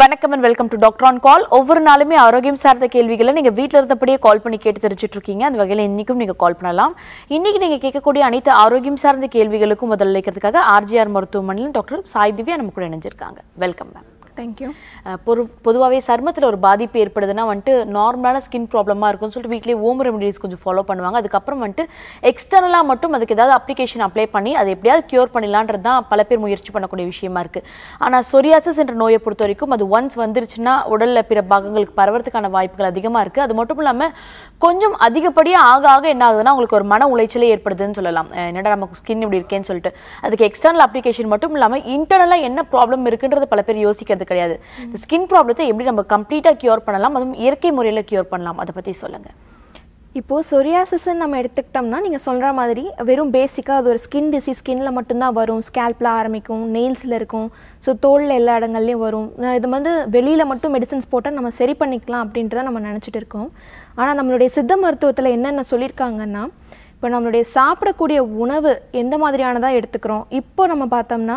வணக்கம் and welcome to doctor on call ஒவ்வொரு நாளுமே ஆரோக்கியம் சார்ந்த கேள்விகளை நீங்கள் வீட்டில் இருந்தபடியே கால் பண்ணி கேட்டு தெரிஞ்சுட்டு இருக்கீங்க அந்த வகையில் இன்றைக்கும் நீங்கள் கால் பண்ணலாம். இன்றைக்கி நீங்கள் கேட்கக்கூடிய அனைத்து ஆரோக்கியம் சார்ந்த கேள்விகளுக்கும் முதலளிக்கிறதுக்காக ஆர்ஜிஆர் மருத்துவமனையில் டாக்டர் சாய் திவ்யா நம்ம கூட இணைஞ்சிருக்காங்க. வெல்கம் மேம் தேங்க்யூ பொரு பொதுவாகவே சருமத்தில் ஒரு பாதிப்பு ஏற்படுதுன்னா வந்துட்டு நார்மலான ஸ்கின் ப்ராப்ளமாக இருக்கும்னு சொல்லிட்டு வீட்லேயே ஹோம் ரெமடிஸ் கொஞ்சம் ஃபாலோ பண்ணுவாங்க. அதுக்கப்புறம் வந்துட்டு எக்ஸ்டர்னலாக மட்டும் அதுக்கு ஏதாவது அப்ளிகேஷன் அப்ளை பண்ணி அதை எப்படியாவது க்யூர் பண்ணிடலான்றது தான் பல பேர் முயற்சி பண்ணக்கூடிய விஷயமா இருக்குது ஆனால் சொரியாசஸ் என்ற நோயை பொறுத்த வரைக்கும் அது ஒன்ஸ் வந்துருச்சுன்னா உடலில் பிற பாகங்களுக்கு பரவறதுக்கான வாய்ப்புகள் அதிகமாக இருக்குது அது மட்டும் இல்லாமல் கொஞ்சம் அதிகப்படியாக ஆக ஆக என்ன ஆகுதுன்னா உங்களுக்கு ஒரு மன உளைச்சலே ஏற்படுதுன்னு சொல்லலாம். என்னடா நமக்கு ஸ்கின் இப்படி இருக்கேன்னு சொல்லிட்டு. அதுக்கு எக்ஸ்டர்னல் அப்ளிகேஷன் மட்டும் இல்லாமல் இன்டர்னலாக என்ன ப்ராப்ளம் இருக்குன்றது பல பேர் யோசிக்கிறது கிடையாது. இந்த ஸ்கின் ப்ராப்ளத்தை எப்படி நம்ம கம்ப்ளீட்டாக கியூர் பண்ணலாம் அதுவும் இயற்கை முறையில் கியூர் பண்ணலாம். அதை பற்றி சொல்லுங்கள் இப்போது சொரியாசிஸ்ன்னு நம்ம எடுத்துக்கிட்டோம்னா நீங்கள் சொல்கிற மாதிரி வெறும் பேசிக்காக அது ஒரு ஸ்கின் டிசீஸ் ஸ்கின்ல மட்டும்தான் வரும். ஸ்கேல்பில் ஆரம்பிக்கும் நெயில்ஸில் இருக்கும். ஸோ தோலில் எல்லா இடங்கள்லையும் வரும். இது வந்து வெளியில் மட்டும் மெடிசன்ஸ் போட்டால் நம்ம சரி பண்ணிக்கலாம் அப்படின்ட்டு தான் நம்ம நினச்சிட்டு இருக்கோம். ஆனால் நம்மளுடைய சித்த மருத்துவத்தில் என்னென்ன சொல்லியிருக்காங்கன்னா இப்போ நம்மளுடைய சாப்பிடக்கூடிய உணவு எந்த மாதிரியானதாக எடுத்துக்கிறோம்? இப்போ நம்ம பார்த்தோம்னா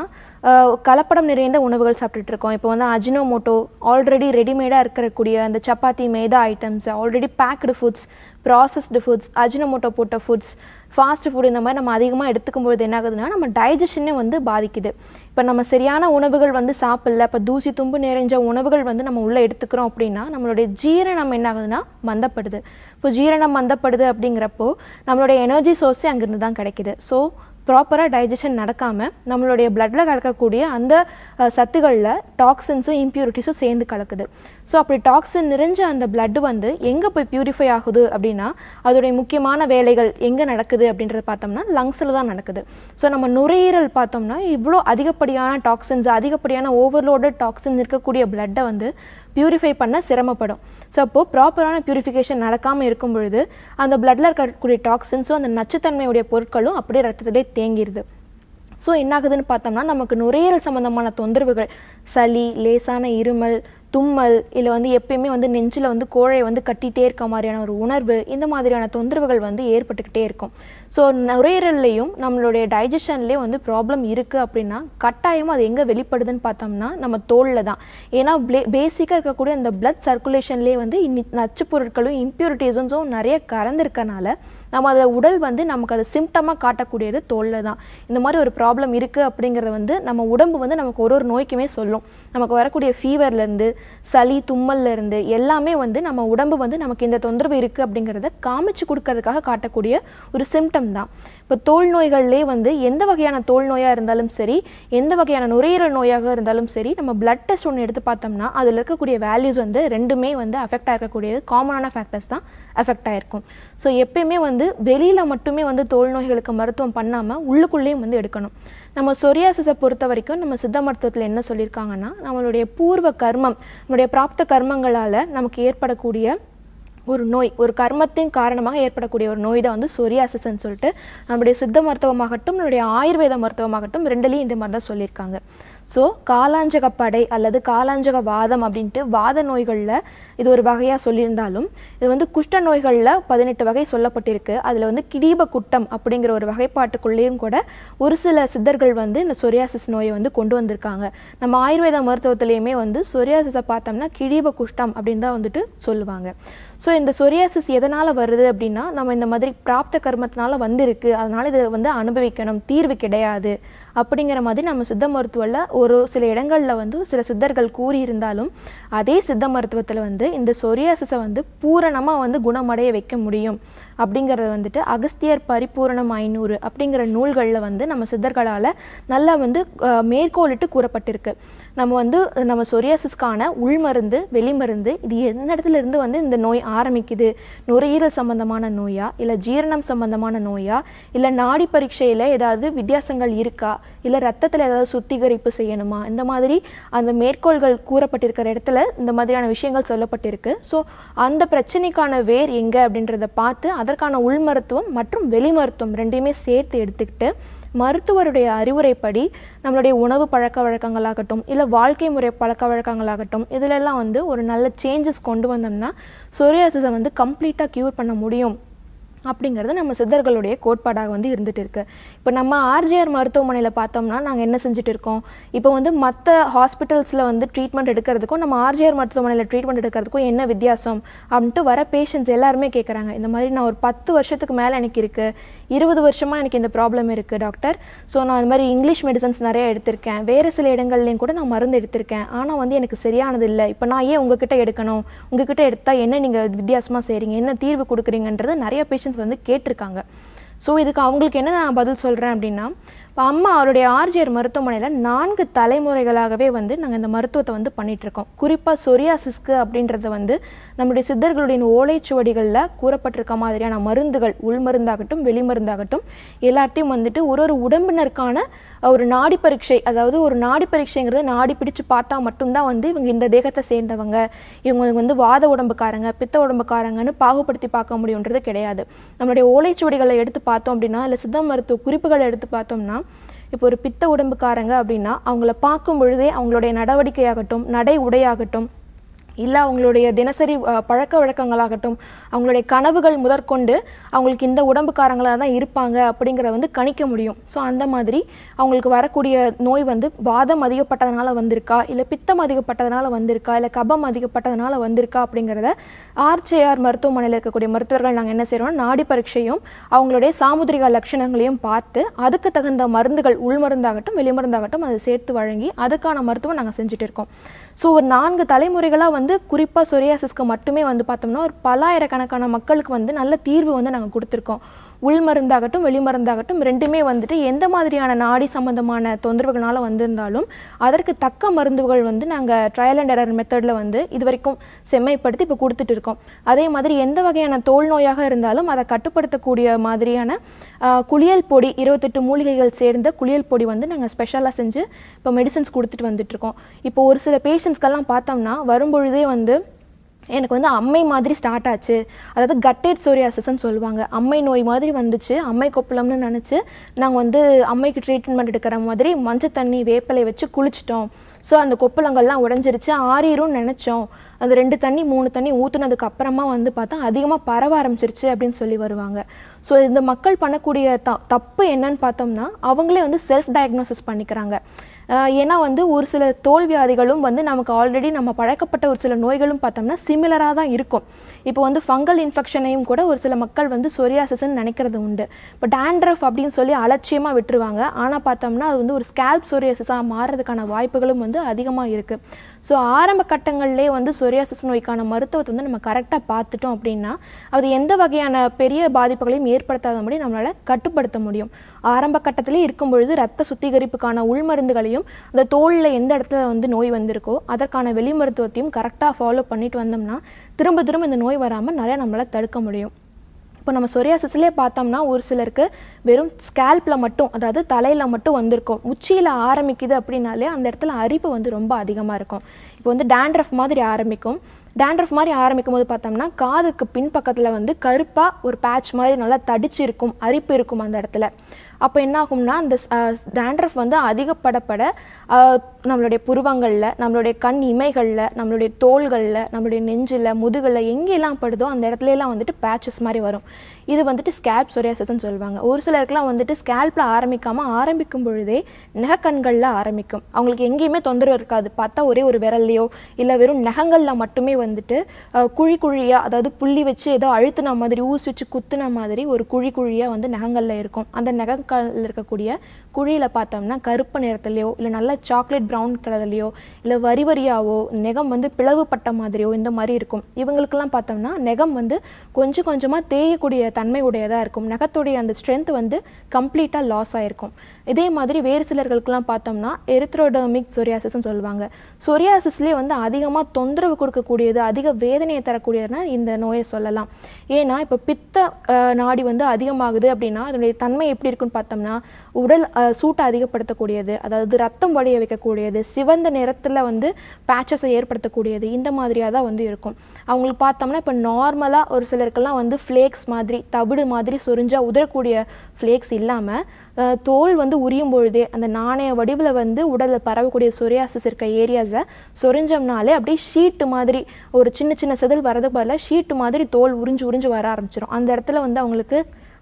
கலப்படம் நிறைந்த உணவுகள் சாப்பிட்டுட்டு இருக்கோம். இப்போ வந்து அஜினோமோட்டோ ஆல்ரெடி ரெடிமேடாக இருக்கக்கூடிய அந்த சப்பாத்தி மைதா items already packed foods processed foods Ajinomoto போட்ட ஃபுட்ஸ் ஃபாஸ்ட் ஃபுட் இந்த மாதிரி நம்ம அதிகமாக எடுத்துக்கும்போது என்ன ஆகுதுன்னா நம்ம டைஜஷனே வந்து பாதிக்குது. இப்போ நம்ம சரியான உணவுகள் வந்து சாப்பிடல இப்போ தூசி தும்பு நிறைஞ்ச உணவுகள் வந்து நம்ம உள்ளே எடுத்துக்கிறோம் அப்படின்னா நம்மளுடைய ஜீரணம் என்ன ஆகுதுன்னா மந்தப்படுது. இப்போ ஜீரணம் மந்தப்படுது அப்படிங்கிறப்போ நம்மளுடைய எனர்ஜி சோர்ஸே அங்கேருந்து தான் கிடைக்குது. ஸோ ப்ராப்பராக டைஜஷன் நடக்காமல் நம்மளுடைய பிளட்டில் கலக்கக்கூடிய அந்த சத்துகளில் டாக்ஸின்ஸும் இம்ப்யூரிட்டிஸும் சேர்ந்து கலக்குது. ஸோ அப்படி டாக்ஸின் நிறைஞ்ச அந்த பிளட் வந்து எங்கே போய் பியூரிஃபை ஆகுது அப்படின்னா அதோடைய முக்கியமான வேலைகள் எங்கே நடக்குது அப்படின்றத பார்த்தோம்னா லங்ஸில் தான் நடக்குது. ஸோ நம்ம நுரையீரல் பார்த்தோம்னா இவ்வளோ அதிகப்படியான டாக்ஸின்ஸ் அதிகப்படியான ஓவர்லோடட் டாக்ஸின் இருக்கக்கூடிய பிளட்டை வந்து பியூரிஃபை பண்ண சிரமப்படும். ஸோ அப்போது ப்ராப்பரான பியூரிஃபிகேஷன் நடக்காமல் இருக்கும் பொழுது அந்த பிளட்டில் இருக்கக்கூடிய டாக்ஸின்ஸும் அந்த நச்சுத்தன்மையுடைய பொருட்களும் அப்படியே ரத்தத்திலே தேங்கிடுது ஸோ என்ன ஆகுதுன்னு பார்த்தோம்னா நமக்கு நுரையீரல் சம்மந்தமான தொந்தரவுகள் சளி லேசான இருமல் தும்மல் இல்லை வந்து எப்பயுமே வந்து நெஞ்சில் வந்து கோழை வந்து கட்டிகிட்டே இருக்க மாதிரியான ஒரு உணர்வு இந்த மாதிரியான தொந்தரவுகள் வந்து ஏற்பட்டுக்கிட்டே இருக்கும். ஸோ நுரையீரல்லையும் நம்மளுடைய டைஜஷன்லேயும் வந்து ப்ராப்ளம் இருக்குது அப்படின்னா கட்டாயமாக அது எங்கே வெளிப்படுதுன்னு பார்த்தோம்னா நம்ம தோலில் தான். ஏன்னா பேசிக்காக இருக்கக்கூடிய அந்த பிளட் சர்க்குலேஷன்லேயே வந்து நச்சு பொருட்களும் இம்ப்யூரிட்டிஸும் நிறைய கலந்துருக்கனால நம்ம அதை உடல் வந்து நமக்கு அது சிம்டமாக காட்டக்கூடியது தோலில் தான் இந்த மாதிரி ஒரு ப்ராப்ளம் இருக்குது அப்படிங்கிறத வந்து நம்ம உடம்பு வந்து நமக்கு ஒரு ஒரு நோய்க்குமே சொல்லும். நமக்கு வரக்கூடிய ஃபீவர்லேருந்து சளி தும்மல்லேருந்து எல்லாமே வந்து நம்ம உடம்பு வந்து நமக்கு இந்த தொந்தரவு இருக்குது அப்படிங்கிறத காமிச்சு கொடுக்கறதுக்காக காட்டக்கூடிய ஒரு சிம்டம் தான். இப்போ தோல் நோய்கள்லேயே வந்து எந்த வகையான தோல் நோயாக இருந்தாலும் சரி எந்த வகையான நுரையீரல் நோயாக இருந்தாலும் சரி நம்ம பிளட் டெஸ்ட் ஒன்று எடுத்து பார்த்தோம்னா அதில் இருக்கக்கூடிய வேல்யூஸ் வந்து ரெண்டுமே வந்து அஃபெக்ட் ஆகக்கூடியது. காமனான ஃபேக்டர்ஸ் தான் அஃபெக்ட் ஆகிருக்கும் ஸோ எப்பயுமே வந்து வெளியில் மட்டுமே வந்து தோல் நோய்களுக்கு மருத்துவம் பண்ணாமல் உள்ளுக்குள்ளேயும் வந்து எடுக்கணும். நம்ம சொரியாசிஸை பொறுத்த வரைக்கும் நம்ம சித்த மருத்துவத்தில் என்ன சொல்லியிருக்காங்கன்னா நம்மளுடைய பூர்வ கர்மம் நம்மளுடைய பிராப்த கர்மங்களால் நமக்கு ஏற்படக்கூடிய ஒரு நோய் ஒரு கர்மத்தின் காரணமாக ஏற்படக்கூடிய ஒரு நோய் தான் வந்து சொரியாசிஸ்ன்னு சொல்லிட்டு நம்முடைய சித்த மருத்துவமாகட்டும் நம்மளுடைய ஆயுர்வேத மருத்துவமாகட்டும் ரெண்டுலேயும் இந்த மாதிரி தான் சொல்லியிருக்காங்க. ஸோ காலாஞ்சக படை அல்லது காலாஞ்சக வாதம் அப்படின்ட்டு வாத நோய்களில் இது ஒரு வகையாக சொல்லியிருந்தாலும் இது வந்து குஷ்ட நோய்களில் பதினெட்டு வகை சொல்லப்பட்டிருக்கு. அதில் வந்து கிடீப குட்டம் அப்படிங்கிற ஒரு வகைப்பாட்டுக்குள்ளேயும் கூட ஒரு சில சித்தர்கள் வந்து இந்த சொரியாசிஸ் நோயை வந்து கொண்டு வந்திருக்காங்க. நம்ம ஆயுர்வேத மருத்துவத்திலையுமே வந்து சொரியாசிஸை பார்த்தோம்னா கிடீப குஷ்டம் அப்படின்னு தான் வந்துட்டு சொல்லுவாங்க. ஸோ இந்த சொரியாசிஸ் எதனால் வருது அப்படின்னா நம்ம இந்த மாதிரி பிராப்த கர்மத்தினால வந்திருக்கு. அதனால் இதை வந்து அனுபவிக்கணும். தீர்வு கிடையாது. அப்படிங்கிற மாதிரி நம்ம சித்த மருத்துவத்தில் ஒரு சில இடங்களில் வந்து சில சித்தர்கள் கூறியிருந்தாலும் அதே சித்த மருத்துவத்தில் வந்து இந்த சொரியாசிஸை வந்து பூரணமாக வந்து குணமடைய வைக்க முடியும். அப்படிங்கிறத வந்துட்டு அகஸ்தியர் பரிபூரணம் ஐநூறு அப்படிங்கிற நூல்களில் வந்து நம்ம சித்தர்களால் நல்லா வந்து மேற்கோளிட்டு கூறப்பட்டிருக்கு. நம்ம வந்து நம்ம சொரியாசிஸ்க்கான உள்மருந்து வெளிமருந்து இது எந்த இடத்துல இருந்து வந்து இந்த நோய் ஆரம்பிக்குது? நுரையீரல் சம்பந்தமான நோயா? இல்லை ஜீரணம் சம்பந்தமான நோயா? இல்லை நாடி பரீட்சையில் ஏதாவது வித்தியாசங்கள் இருக்கா? இல்லை ரத்தத்தில் ஏதாவது சுத்திகரிப்பு செய்யணுமா? இந்த மாதிரி அந்த மேற்கோள்கள் கூறப்பட்டிருக்கிற இடத்துல இந்த மாதிரியான விஷயங்கள் சொல்லப்பட்டிருக்கு. ஸோ அந்த பிரச்சனைக்கான வேர் எங்கே அப்படின்றத பார்த்து அதற்கான உள் மருத்துவம் மற்றும் வெளி மருத்துவம் ரெண்டையுமே சேர்த்து எடுத்துக்கிட்டு மருத்துவருடைய அறிவுரைப்படி நம்மளுடைய உணவு பழக்க வழக்கங்களாகட்டும் இல்லை வாழ்க்கை முறை பழக்க வழக்கங்களாகட்டும் இதிலெல்லாம் வந்து ஒரு நல்ல சேஞ்சஸ் கொண்டு வந்தோம்னா சொரியாசிஸை வந்து கம்ப்ளீட்டாக க்யூர் பண்ண முடியும். அப்படிங்கிறது நம்ம சித்தர்களுடைய கோட்பாடாக வந்து இருந்துட்டு இருக்கு. இப்போ நம்ம ஆர்ஜிஆர் மருத்துவமனையில் பார்த்தோம்னா நாங்கள் என்ன செஞ்சுட்டு இருக்கோம்? இப்போ வந்து மற்ற ஹாஸ்பிட்டல்ஸில் வந்து ட்ரீட்மெண்ட் எடுக்கிறதுக்கும் நம்ம ஆர்ஜிஆர் மருத்துவமனையில் ட்ரீட்மெண்ட் எடுக்கிறதுக்கும் என்ன வித்தியாசம்? அப்படின்ட்டு வர பேஷண்ட்ஸ் எல்லாருமே கேட்குறாங்க இந்த மாதிரி நான் ஒரு பத்து வருஷத்துக்கு மேலே எனக்கு இருக்குது இருபது வருஷமாக எனக்கு இந்த ப்ராப்ளம் இருக்குது டாக்டர் ஸோ நான் இந்த மாதிரி இங்கிலீஷ் மெடிசன்ஸ் நிறைய எடுத்திருக்கேன். வேறு சில இடங்கள்லையும் கூட நான் மருந்து எடுத்திருக்கேன். ஆனால் வந்து எனக்கு சரியானது இல்லை. இப்போ நான் ஏன் உங்ககிட்ட எடுக்கணும்? உங்ககிட்ட எடுத்தால் என்ன நீங்கள் வித்தியாசமாக செய்கிறீங்க என்ன தீர்வு கொடுக்குறீங்கன்றது நிறைய பேஷண்ட்ஸ் வந்து கேட்டிருக்காங்க. ஸோ இதுக்கு அவங்களுக்கு என்ன நான் பதில் சொல்கிறேன் அப்படின்னா இப்போ அம்மா அவருடைய ஆர்ஜிஆர் மருத்துவமனையில் நான்கு தலைமுறைகளாகவே வந்து நாங்கள் இந்த மருத்துவத்தை வந்து பண்ணிகிட்ருக்கோம் இருக்கோம் குறிப்பாக சொரியாசிஸ்க்கு அப்படின்றத வந்து நம்முடைய சித்தர்களுடைய ஓலைச்சுவடிகளில் கூறப்பட்டிருக்க மாதிரியான மருந்துகள் உள் மருந்தாகட்டும் வெளி மருந்தாகட்டும் எல்லாத்தையும் வந்துட்டு ஒரு ஒரு உடம்பினருக்கான ஒரு நாடி பரீட்சை அதாவது ஒரு நாடி பரீட்சைங்கிறத நாடி பிடிச்சு பார்த்தா மட்டும்தான் வந்து இவங்க இந்த தேகத்தை சேர்ந்தவங்க. இவங்க வந்து வாத உடம்புக்காரங்க பித்த உடம்புக்காரங்கன்னு பாகுபடுத்தி பார்க்க முடியுன்றது கிடையாது. நம்மளுடைய ஓலைச்சுவடிகளை எடுத்து பார்த்தோம் அப்படின்னா இல்லை சித்த மருத்துவ குறிப்புகளை எடுத்து பார்த்தோம்னா இப்போ ஒரு பித்த உடம்புக்காரங்க அப்படின்னா அவங்கள பார்க்கும் பொழுதே அவங்களுடைய நடவடிக்கையாகட்டும் நடை உடையாகட்டும் இல்லை அவங்களுடைய தினசரி பழக்க வழக்கங்களாகட்டும் அவங்களுடைய கனவுகள் முதற்கொண்டு அவங்களுக்கு இந்த உடம்புக்காரங்களாக தான் இருப்பாங்க அப்படிங்கிறத வந்து கணிக்க முடியும். ஸோ அந்த மாதிரி அவங்களுக்கு வரக்கூடிய நோய் வந்து வாதம் அதிகப்பட்டதுனால வந்திருக்கா? இல்லை பித்தம் அதிகப்பட்டதுனால வந்திருக்கா? இல்லை கபம் அதிகப்பட்டதுனால வந்திருக்கா? அப்படிங்கிறத ஆர்ஜேஆர் மருத்துவமனையில் இருக்கக்கூடிய மருத்துவர்கள் நாங்கள் என்ன செய்கிறோம் நாடி பரீட்சையும் அவங்களுடைய சாமுதிரிக லட்சணங்களையும் பார்த்து அதுக்கு தகுந்த மருந்துகள் உள் மருந்தாகட்டும் வெளி மருந்தாகட்டும் அதை சேர்த்து வழங்கி அதுக்கான மருத்துவம் நாங்கள் செஞ்சுட்டு இருக்கோம். ஸோ ஒரு நான்கு தலைமுறைகளாக வந்து குறிப்பாக சொரியாசிஸ்க்கு மட்டுமே வந்து பார்த்தோம்னா ஒரு பல்லாயிரக்கணக்கான மக்களுக்கு வந்து நல்ல தீர்வு வந்து நாங்கள் கொடுத்துருக்கோம். உள் மருந்தாகட்டும் வெளி மருந்தாகட்டும் ரெண்டுமே வந்துட்டு எந்த மாதிரியான நாடி சம்பந்தமான தொந்தரவுகளால் வந்திருந்தாலும் அதற்கு தக்க மருந்துகள் வந்து நாங்கள் ட்ரையல் அண்ட் எரர் மெத்தடில் வந்து இது வரைக்கும் செம்மைப்படுத்தி இப்போ கொடுத்துட்டு இருக்கோம். அதே மாதிரி எந்த வகையான தோல் நோயாக இருந்தாலும் அதை கட்டுப்படுத்தக்கூடிய மாதிரியான குளியல் பொடி இருபத்தெட்டு மூலிகைகள் சேர்ந்த குளியல் பொடி வந்து நாங்கள் ஸ்பெஷலாக செஞ்சு இப்போ மெடிசன்ஸ் கொடுத்துட்டு வந்துட்டு இருக்கோம். இப்போ ஒரு சில பேஷண்ட்ஸ்க்கெல்லாம் பார்த்தோம்னா வரும்பொழுதே வந்து எனக்கு வந்து அம்மை மாதிரி ஸ்டார்ட் ஆச்சு. அதாவது கட்டேட் சோரியாசிஸ்ன்னு சொல்லுவாங்க. அம்மை நோய் மாதிரி வந்துச்சு. அம்மை கொப்பளம்னு நினச்சி நாங்கள் வந்து அம்மைக்கு ட்ரீட்மெண்ட் எடுக்கிற மாதிரி மஞ்சள் தண்ணி வேப்பலை வச்சு குளிச்சிட்டோம். ஸோ அந்த கொப்பளங்கள்லாம் உடஞ்சிருச்சு. ஆறிரும் நினச்சோம். அந்த ரெண்டு தண்ணி மூணு தண்ணி ஊற்றுனதுக்கு அப்புறமா வந்து பார்த்தா அதிகமாக பரவ ஆரம்பிச்சிருச்சு அப்படின்னு சொல்லி வருவாங்க. ஸோ இந்த மக்கள் பண்ணக்கூடிய த தப்பு என்னன்னு பார்த்தோம்னா அவங்களே வந்து செல்ஃப் டயக்னோசிஸ் பண்ணிக்கிறாங்க. ஏன்னா வந்து ஒரு சில தோல் வியாதிகளும் வந்து நமக்கு ஆல்ரெடி நம்ம பழக்கப்பட்ட ஒரு சில நோய்களும் பார்த்தோம்னா சிமிலராக தான் இருக்கும். இப்போ வந்து ஃபங்கல் இன்ஃபெக்ஷனையும் கூட ஒரு சில மக்கள் வந்து சொரியாசஸ்ன்னு நினைக்கிறது உண்டு. இப்போ டேண்ட்ரஃப் அப்படின்னு சொல்லி அலட்சியமாக விட்டுருவாங்க. ஆனால் பார்த்தோம்னா அது வந்து ஒரு ஸ்கேல்ப் சொரியாசஸாக மாறுறதுக்கான வாய்ப்புகளும் வந்து அதிகமாக இருக்குது ஸோ ஆரம்ப கட்டங்கள்லேயே வந்து சொரியாசிஸ் நோய்க்கான மருத்துவத்தை வந்து நம்ம கரெக்டாக பார்த்துட்டோம் அப்படின்னா அது எந்த வகையான பெரிய பாதிப்புகளையும் ஏற்படுத்தாதபடி நம்மளால் கட்டுப்படுத்த முடியும். ஆரம்ப கட்டத்திலே இருக்கும் பொழுது ரத்த சுத்திகரிப்புக்கான உள் மருந்துகளையும் அந்த தோலில் எந்த இடத்துல வந்து நோய் வந்திருக்கோ அதற்கான வெளி மருத்துவத்தையும் கரெக்டாக ஃபாலோ பண்ணிட்டு வந்தோம்னா திரும்ப திரும்ப இந்த நோய் வராமல் நிறையா நம்மளால் தடுக்க முடியும். இப்போ நம்ம சொரியாசிஸ்லேயே பார்த்தோம்னா ஒரு சிலருக்கு வெறும் ஸ்கேல்பில் மட்டும் அதாவது தலையில் மட்டும் வந்திருக்கும். உச்சியில் ஆரம்பிக்குது அப்படின்னாலே அந்த இடத்துல அரிப்பு வந்து ரொம்ப அதிகமாக இருக்கும். இப்போ வந்து டேண்ட்ரஃப் மாதிரி ஆரம்பிக்கும். டேண்ட்ரஃப் மாதிரி ஆரம்பிக்கும் போது பார்த்தோம்னா காதுக்கு பின்பக்கத்தில் வந்து கருப்பாக ஒரு பேட்ச் மாதிரி நல்லா தடிச்சு இருக்கும் அரிப்பு இருக்கும் அந்த இடத்துல. அப்போ என்ன ஆகும்னா அந்த டேண்ட்ரஃப் வந்து அதிகப்படப்பட நம்மளுடைய புருவங்களில் நம்மளுடைய கண் இமைகளில் நம்மளுடைய தோள்களில் நம்மளுடைய நெஞ்சில் முதுகில் எங்கெல்லாம் படுதோ அந்த இடத்துல எல்லாம் வந்துட்டு பேச்சஸ் மாதிரி வரும். இது வந்துட்டு ஸ்கேல்ப் சொரியாசஸ்ன்னு சொல்லுவாங்க. ஒரு சிலருக்குலாம் வந்துட்டு ஸ்கேல்பில் ஆரம்பிக்காமல் ஆரம்பிக்கும் பொழுதே நெகக்கண்களில் ஆரம்பிக்கும். அவங்களுக்கு எங்கேயுமே தொந்தரவு இருக்காது. பார்த்தா ஒரே ஒரு விரல்லையோ இல்லை வெறும் நகங்களில் மட்டுமே வந்துட்டு குழி குழியாக அதாவது புள்ளி வச்சு ஏதோ அழுத்தின மாதிரி ஊசி வச்சு குத்துன மாதிரி ஒரு குழி குழியாக வந்து நகங்களில் இருக்கும். அந்த நகங்களில் இருக்கக்கூடிய குழியில் பார்த்தோம்னா கருப்பு நிறத்துலையோ இல்லை நல்ல சாக்லேட் ப்ரௌன் கலர்லையோ இல்லை வரி வரியாவோ நெகம் வந்து பிளவுபட்ட மாதிரியோ இந்த மாதிரி இருக்கும். இவங்களுக்கெல்லாம் பார்த்தோம்னா நெகம் வந்து கொஞ்சம் கொஞ்சமாக தேயக்கூடிய தன்மை உடையதாக இருக்கும். நகத்துடைய அந்த ஸ்ட்ரென்த் வந்து கம்ப்ளீட்டாக லாஸ் ஆகிருக்கும் இதே மாதிரி வேறு சிலர்களுக்கெல்லாம் பார்த்தோம்னா எரித்ரோடமிக் சொரியாசிஸ்ன்னு சொல்லுவாங்க. சொரியாசிஸ்லேயே வந்து அதிகமாக தொந்தரவு கொடுக்கக்கூடியது அதிக வேதனையை தரக்கூடியதுனா இந்த நோயை சொல்லலாம். ஏன்னா இப்போ பித்த நாடி வந்து அதிகமாகுது அப்படின்னா அதனுடைய தன்மை எப்படி இருக்குன்னு பார்த்தோம்னா உடல் சூட்டை அதிகப்படுத்தக்கூடியது அதாவது ரத்தம் வடிய வைக்கக்கூடியது சிவந்த நிறத்தில் வந்து பேச்சஸை ஏற்படுத்தக்கூடியது இந்த மாதிரியாக தான் வந்து இருக்கும். அவங்களுக்கு பார்த்தோம்னா இப்போ நார்மலாக ஒரு சிலருக்கெல்லாம் வந்து ஃப்ளேக்ஸ் மாதிரி தவிடு மாதிரி சொரிஞ்சால் உதறக்கூடிய ஃப்ளேக்ஸ் இல்லாமல் தோல் வந்து உரியும் பொழுதே அந்த நாணய வடிவில் வந்து உடலில் பரவக்கூடிய சொரியாசிஸ் இருக்க ஏரியாஸை சொரிஞ்சோம்னாலே அப்படியே ஷீட்டு மாதிரி ஒரு சின்ன சின்ன செதில் வரது பதிலாக ஷீட்டு மாதிரி தோல் உறிஞ்சு உறிஞ்சு வர ஆரம்பிச்சிடும் அந்த இடத்துல வந்து அவங்களுக்கு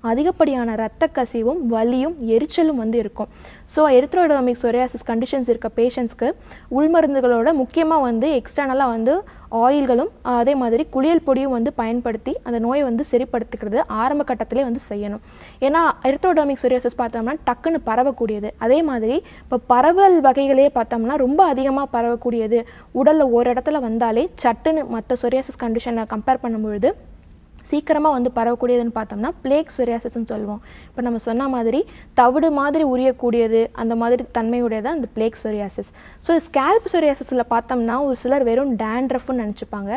அதிகப்படியான இரத்த கசிவும் வலியும் எரிச்சலும் வந்து இருக்கும். ஸோ எரித்ரோடமிக் சொரியாசிஸ் கண்டிஷன்ஸ் இருக்க பேஷண்ட்ஸ்க்கு உள்மருந்துகளோட முக்கியமாக வந்து எக்ஸ்டர்னலாக வந்து ஆயில்களும் அதே மாதிரி குளியல் பொடியும் வந்து பயன்படுத்தி அந்த நோயை வந்து சரிப்படுத்திக்கிறது ஆரம்ப கட்டத்திலே வந்து செய்யணும். ஏன்னா எரித்ரோடமிக் சொரியாசிஸ் பார்த்தோம்னா டக்குன்னு பரவக்கூடியது. அதே மாதிரி இப்போ பரவல் வகைகளே பார்த்தோம்னா ரொம்ப அதிகமாக பரவக்கூடியது. உடலில் ஒரு இடத்துல வந்தாலே சட்டுன்னு மற்ற சொரியாசிஸ் கண்டிஷனை கம்பேர் பண்ணும்பொழுது சீக்கிரமாக வந்து பரவக்கூடியதுன்னு பார்த்தோம்னா பிளேக் சொரியாசிஸ்ன்னு சொல்லுவோம். இப்போ நம்ம சொன்ன மாதிரி தவிடு மாதிரி உரியக்கூடியது அந்த மாதிரி தன்மையுடையது அந்த பிளேக் சொரியாசிஸ் ஸோ ஸ்கேல்ப் சொரியாசிஸில் பார்த்தோம்னா ஒரு சிலர் வெறும் டேண்ட்ரஃப்னு நினச்சிப்பாங்க.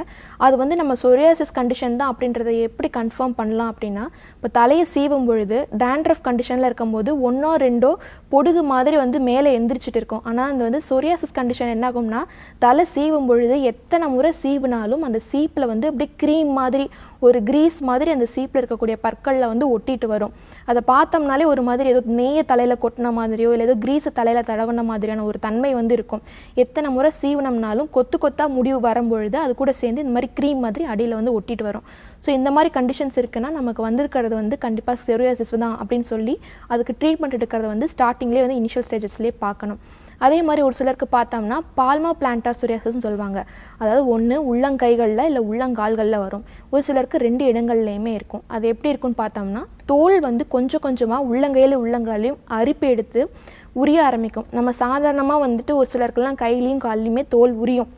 அது வந்து நம்ம சொரியாசிஸ் கண்டிஷன் தான் அப்படின்றத எப்படி கன்ஃபார்ம் பண்ணலாம் அப்படின்னா இப்போ தலையை சீவும் பொழுது டேண்ட்ரஃப் கண்டிஷனில் இருக்கும்போது ஒன்றோ ரெண்டோ பொடுகு மாதிரி வந்து மேலே எந்திரிச்சிட்டு இருக்கும். ஆனால் அந்த வந்து சொரியாசிஸ் கண்டிஷன் என்ன ஆகும்னா தலை சீவும் பொழுது எத்தனை முறை சீவினாலும் அந்த சீப்பில் வந்து அப்படியே க்ரீம் மாதிரி ஒரு கிரீஸ் மாதிரி அந்த சீப்பில் இருக்கக்கூடிய பற்களில் வந்து ஒட்டிட்டு வரும். அதை பார்த்தோம்னாலே ஒரு மாதிரி ஏதோ நெய்ய தலையில் கொட்டின மாதிரியோ இல்லை ஏதோ கிரீஸை தலையில் தடவின மாதிரியான ஒரு தன்மை வந்து இருக்கும். எத்தனை முறை சீவனம்னாலும் கொத்து கொத்தாக முடிவு வரும்பொழுது அது கூட சேர்ந்து இந்த மாதிரி க்ரீம் மாதிரி அடியில் வந்து ஒட்டிட்டு வரும். ஸோ இந்த மாதிரி கண்டிஷன்ஸ் இருக்குன்னா நமக்கு வந்திருக்கிறது வந்து கண்டிப்பாக செரியாசிஸ் தான் அப்படின்னு சொல்லி அதுக்கு ட்ரீட்மெண்ட் எடுக்கிறது வந்து ஸ்டார்டிங்லேயே வந்து இனிஷியல் ஸ்டேஜஸ்லேயே பார்க்கணும். அதே மாதிரி ஒரு சிலருக்கு பார்த்தோம்னா பால்மா பிளான்டார் சொரியாசிஸ்னு சொல்லுவாங்க. அதாவது ஒன்று உள்ளங்கைகளில் இல்லை உள்ளங்கால்களில் வரும். ஒரு சிலருக்கு ரெண்டு இடங்கள்லையுமே இருக்கும். அது எப்படி இருக்கும்னு பார்த்தோம்னா தோல் வந்து கொஞ்சம் கொஞ்சமாக உள்ளங்கையில் உள்ளங்காலையும் அரிப்பு எடுத்து உரிய ஆரம்பிக்கும். நம்ம சாதாரணமாக வந்துட்டு ஒரு சிலருக்கெல்லாம் கையிலையும் கால்லையுமே தோல் உரியும்.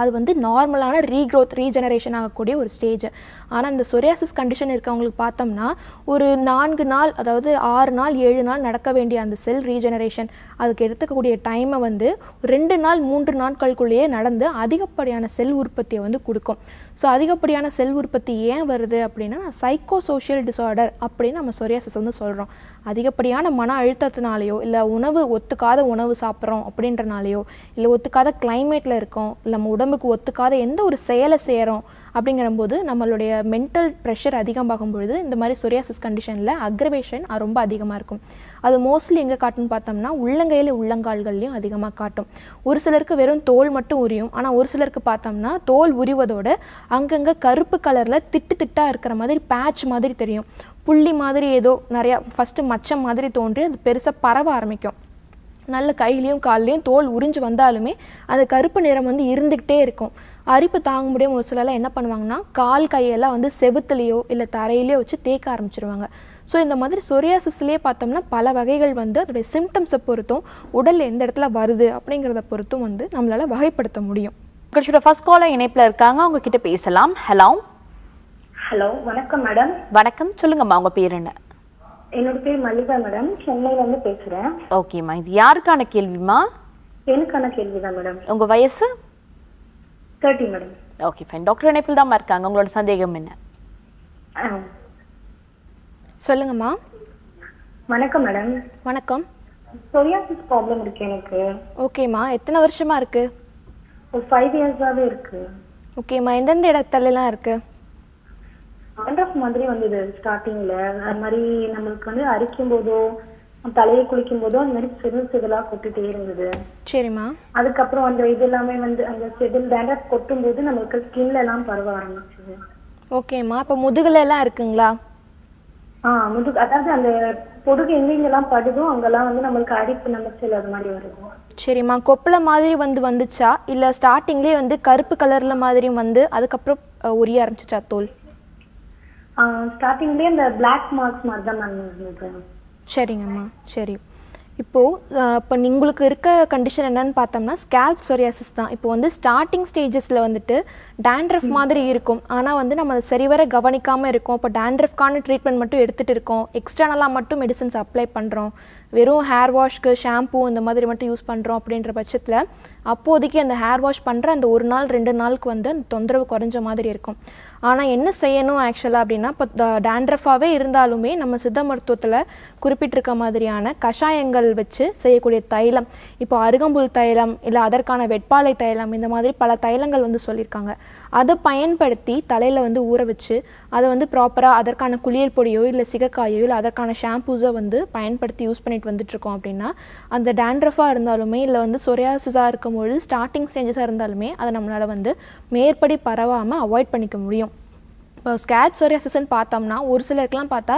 அது வந்து நார்மலான ரீக்ரோத் ரீஜெனரேஷன் ஆகக்கூடிய ஒரு ஸ்டேஜ் ஆனால் இந்த சொரியாசிஸ் கண்டிஷன் இருக்கவங்களுக்கு பார்த்தோம்னா ஒரு நான்கு நாள் அதாவது ஆறு நாள் ஏழு நாள் நடக்க வேண்டிய அந்த செல் ரீஜெனரேஷன் அதுக்கு எடுத்துக்கக்கூடிய டைமை வந்து ரெண்டு நாள் மூன்று நாட்களுக்குள்ளேயே நடந்து அதிகப்படியான செல் உற்பத்தியை வந்து கொடுக்கும். ஸோ அதிகப்படியான செல் உற்பத்தி ஏன் வருது அப்படின்னா சைக்கோ சோஷியல் டிசார்டர் அப்படின்னு நம்ம சொரியாசஸ் வந்து சொல்கிறோம் அதிகப்படியான மன அழுத்தத்தினாலேயோ இல்லை உணவு ஒத்துக்காத உணவு சாப்பிட்றோம் அப்படின்றனாலேயோ இல்லை ஒத்துக்காத கிளைமேட்டில் இருக்கோம் இல்லை நம்ம உடம்புக்கு ஒத்துக்காத எந்த ஒரு செயலை செய்கிறோம் அப்படிங்கிறபோது நம்மளுடைய மென்டல் ப்ரெஷர் அதிகமாகும் பொழுது இந்த மாதிரி சொரியாசிஸ் கண்டிஷனில் அக்ரவேஷன் ரொம்ப அதிகமாக இருக்கும். அது மோஸ்ட்லி எங்கே காட்டுன்னு பார்த்தோம்னா உள்ளங்கையில் உள்ளங்கால்கள்லையும் அதிகமாக காட்டும். ஒரு சிலருக்கு வெறும் தோல் மட்டும் உரியும். ஆனால் ஒரு சிலருக்கு பார்த்தோம்னா தோல் உரிவதோடு அங்கங்கே கருப்பு கலரில் திட்டு திட்டாக இருக்கிற மாதிரி பேட்ச் மாதிரி தெரியும். புள்ளி மாதிரி ஏதோ நிறையா ஃபஸ்ட்டு மச்சம் மாதிரி தோன்றி அது பெருசாக பரவ ஆரம்பிக்கும். நல்ல கையிலையும் கால்லையும் தோல் உறிஞ்சு வந்தாலுமே அந்த கருப்பு நிறம் வந்து இருந்துக்கிட்டே இருக்கும். அரிப்பு தாங்க முடியாம ஒரு சிலர்லாம் என்ன பண்ணுவாங்கன்னா கால் கையெல்லாம் வந்து செவுத்துலேயோ இல்லை தரையிலையோ வச்சு தேக்க ஆரம்பிச்சிருவாங்க. ஸோ இந்த மாதிரி சொரியாசிஸ்லேயே பார்த்தோம்னா பல வகைகள் வந்து அதோடைய சிம்டம்ஸை பொறுத்தும் உடல் எந்த இடத்துல வருது அப்படிங்கிறத பொறுத்தும் வந்து நம்மளால் வகைப்படுத்த முடியும். உங்களோட ஃபர்ஸ்ட் காலர் இணைப்புல இருக்காங்க. அவங்க கிட்ட பேசலாம். ஹலோ ஹலோ வணக்கம் மேடம் வணக்கம். சொல்லுங்கம்மா உங்க பேர் என்ன? என்னோட பேர் மல்லிகா மேடம் சென்னையில இருந்து பேசுறேன். ஓகேம்மா இது யாருக்கான கேள்விமா எனக்கான கேள்விதான் மேடம் உங்க வயசு? Thirty madam okay fine doctor இணைப்பில் தான் இருக்காங்க. உங்களோட சந்தேகம் என்ன? சொல்லுங்கம்மா வணக்கம் மேடம் வணக்கம். சொரியாசிஸ் ப்ராப்ளம் இருக்கு எனக்கு. ஓகேம்மா எத்தனை வருஷமா இருக்கு? ஒரு ஃபைவ் இயர்ஸாவே இருக்கு. ஓகேம்மா எந்தெந்த இடத்துலலாம் இருக்கு? ஆண்ட்ரஃப் மாதிரி வந்தது ஸ்டார்டிங்ல அது மாதிரி நம்மளுக்கு வந்து அரிக்கும் போதோ தலையை குளிக்கும் போதோ அந்த மாதிரி செதில் செதிலா கொட்டிட்டே இருந்தது. சரிம்மா. அதுக்கப்புறம் அந்த இது எல்லாமே வந்து அந்த செதில் டேண்டப் கொட்டும் போது நம்மளுக்கு ஸ்கின்ல எல்லாம் பரவ ஆரம்பிச்சது. ஓகேம்மா. இப்போ முதுகுல எல்லாம் இருக்குங்களா? ஆ முதுகு அதாவது அந்த பொடுகு எங்கெங்கெல்லாம் படுதோ அங்கெல்லாம் வந்து நம்மளுக்கு அரிப்பு நமச்சல் அது மாதிரி வருது. சரிம்மா. கொப்பளை மாதிரி வந்து வந்துச்சா? இல்லை ஸ்டார்டிங்லேயே வந்து கருப்பு கலரில் மாதிரி வந்து அதுக்கப்புறம் உரிய ஆரம்பிச்சிச்சா தோல்? ஸ்டார்டிங்லேயே அந்த பிளாக் மார்க்ஸ் மாதிரி தான் மேம் இருந்தது. சரிங்கம்மா சரி. இப்போது இப்போ உங்களுக்கு இருக்க கண்டிஷன் என்னன்னு பார்த்தோம்னா ஸ்கேல்ப் சொரியாசிஸ் தான். இப்போ வந்து ஸ்டார்டிங் ஸ்டேஜஸில் வந்துட்டு டேண்ட்ரஃப் மாதிரி இருக்கும். ஆனால் வந்து நம்ம அதை சரிவர கவனிக்காமல் இருக்கோம். இப்போ டேண்ட்ரஃப்கான ட்ரீட்மெண்ட் மட்டும் எடுத்துகிட்டு இருக்கோம். எக்ஸ்டர்னலாக மட்டும் மெடிசன்ஸ் அப்ளை பண்ணுறோம் வெறும் ஹேர் வாஷ்க்கு ஷாம்பூ இந்த மாதிரி மட்டும் யூஸ் பண்ணுறோம் அப்படின்ற பட்சத்தில் அப்போதைக்கு அந்த ஹேர் வாஷ் பண்ணுற அந்த ஒரு நாள் ரெண்டு நாளுக்கு வந்து அந்த தொந்தரவு குறைஞ்ச மாதிரி இருக்கும். ஆனால் என்ன செய்யணும் ஆக்சுவலாக அப்படின்னா இப்போ டேண்ட்ரஃபாகவே இருந்தாலுமே நம்ம சித்த மருத்துவத்தில் குறிப்பிட்டிருக்க மாதிரியான கஷாயங்கள் வச்சு செய்யக்கூடிய தைலம் இப்போ அருகம்புல் தைலம் இல்லை அதற்கான வெட்பாலை தைலம் இந்த மாதிரி பல தைலங்கள் வந்து சொல்லியிருக்காங்க. அதை பயன்படுத்தி தலையில் வந்து ஊற வச்சு அதை வந்து ப்ராப்பராக அதற்கான குளியல் பொடியோ இல்லை சிகக்காயோ இல்லை அதற்கான ஷாம்பூஸோ வந்து பயன்படுத்தி யூஸ் பண்ணிட்டு வந்துட்டுருக்கோம் அப்படின்னா அந்த டேண்ட்ரஃபாக இருந்தாலுமே இல்லை வந்து சொரியாசிஸாக இருக்கும்பொழுது ஸ்டார்டிங் ஸ்டேஜஸாக இருந்தாலுமே அதை நம்மளால் வந்து மேற்படி பரவாமல் அவாய்ட் பண்ணிக்க முடியும். இப்போ ஸ்கேப் சொரியாசிஸ்ன்னு பார்த்தோம்னா ஒரு சிலருக்குலாம் பார்த்தா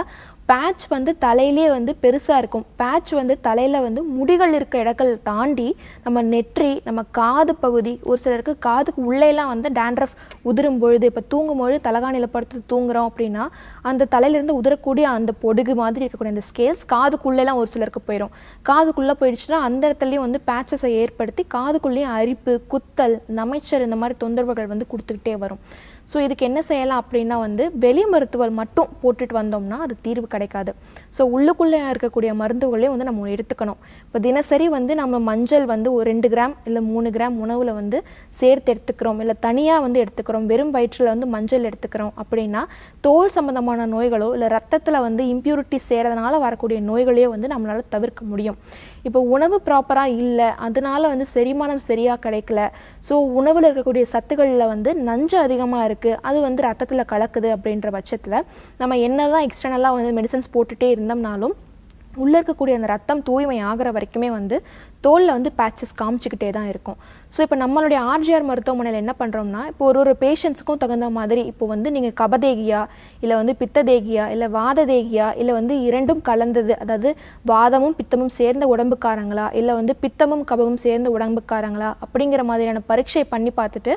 பேட்ச் வந்து தலையிலே வந்து பெருசாக இருக்கும். பேட்ச் வந்து தலையில் வந்து முடிகள் இருக்க இடங்கள் தாண்டி நம்ம நெற்றி நம்ம காது பகுதி ஒரு சிலருக்கு காதுக்கு உள்ளேலாம் வந்து டேண்ட்ரஃப் உதிரும் பொழுது இப்போ தூங்கும் பொழுது தலகாணியில் படுத்து தூங்குறோம் அப்படின்னா அந்த தலையிலேருந்து உதிரக்கூடிய அந்த பொடுகு மாதிரி இருக்கக்கூடிய அந்த ஸ்கேல்ஸ் காதுக்குள்ளேலாம் ஒரு சிலருக்கு போயிடும் காதுக்குள்ளே போயிடுச்சுன்னா அந்த இடத்துலையும் வந்து பேட்சஸை ஏற்படுத்தி காதுக்குள்ளேயும் அரிப்பு குத்தல் நமைச்சர் இந்த மாதிரி தொந்தரவுகள் வந்து கொடுத்துக்கிட்டே வரும். ஸோ இதுக்கு என்ன செய்யலாம் அப்படின்னா வந்து வெளி மருத்துவர் மட்டும் போட்டுட்டு வந்தோம்னா அது தீர்வு கிடைக்காது. ஸோ உள்ளுக்குள்ளே இருக்கக்கூடிய மருந்துகளையும் வந்து நம்ம எடுத்துக்கணும். இப்போ தினசரி வந்து நம்ம மஞ்சள் வந்து ஒரு ரெண்டு கிராம் இல்லை மூணு கிராம் உணவில் வந்து சேர்த்து எடுத்துக்கிறோம். இல்லை தனியாக வந்து எடுத்துக்கிறோம். வெறும் வயிற்றில் வந்து மஞ்சள் எடுத்துக்கிறோம் அப்படின்னா தோல் சம்பந்தமான நோய்களோ இல்லை ரத்தத்தில் வந்து இம்ப்யூரிட்டி சேரதுனால வரக்கூடிய நோய்களையோ வந்து நம்மளால் தவிர்க்க முடியும். இப்போ உணவு ப்ராப்பராக இல்லை அதனால வந்து செரிமானம் சரியாக கிடைக்கல. ஸோ உணவில் இருக்கக்கூடிய சத்துக்களில் வந்து நஞ்சு அதிகமாக இருக்குது அது வந்து ரத்தத்தில் கலக்குது அப்படின்ற பட்சத்தில் நம்ம என்ன தான் எக்ஸ்டர்னலாக வந்து மெடிசன்ஸ் போட்டுகிட்டே இருந்தோம்னாலும் உள்ளே இருக்கக்கூடிய அந்த ரத்தம் தூய்மை ஆகிற வரைக்குமே வந்து தோலில் வந்து பேச்சஸ் காமிச்சிக்கிட்டே தான் இருக்கும். ஸோ இப்போ நம்மளுடைய ஆர்ஜிஆர் மருத்துவமனையில் என்ன பண்ணுறோம்னா இப்போ ஒரு ஒரு பேஷண்ட்ஸுக்கும் தகுந்த மாதிரி இப்போ வந்து நீங்கள் கபதேகியா இல்லை வந்து பித்ததேகியா இல்லை வாததேகியா இல்லை வந்து இரண்டும் கலந்தது அதாவது வாதமும் பித்தமும் சேர்ந்த உடம்புக்காரங்களா இல்லை வந்து பித்தமும் கபமும் சேர்ந்த உடம்புக்காரங்களா அப்படிங்கிற மாதிரியான பரீட்சை பண்ணி பார்த்துட்டு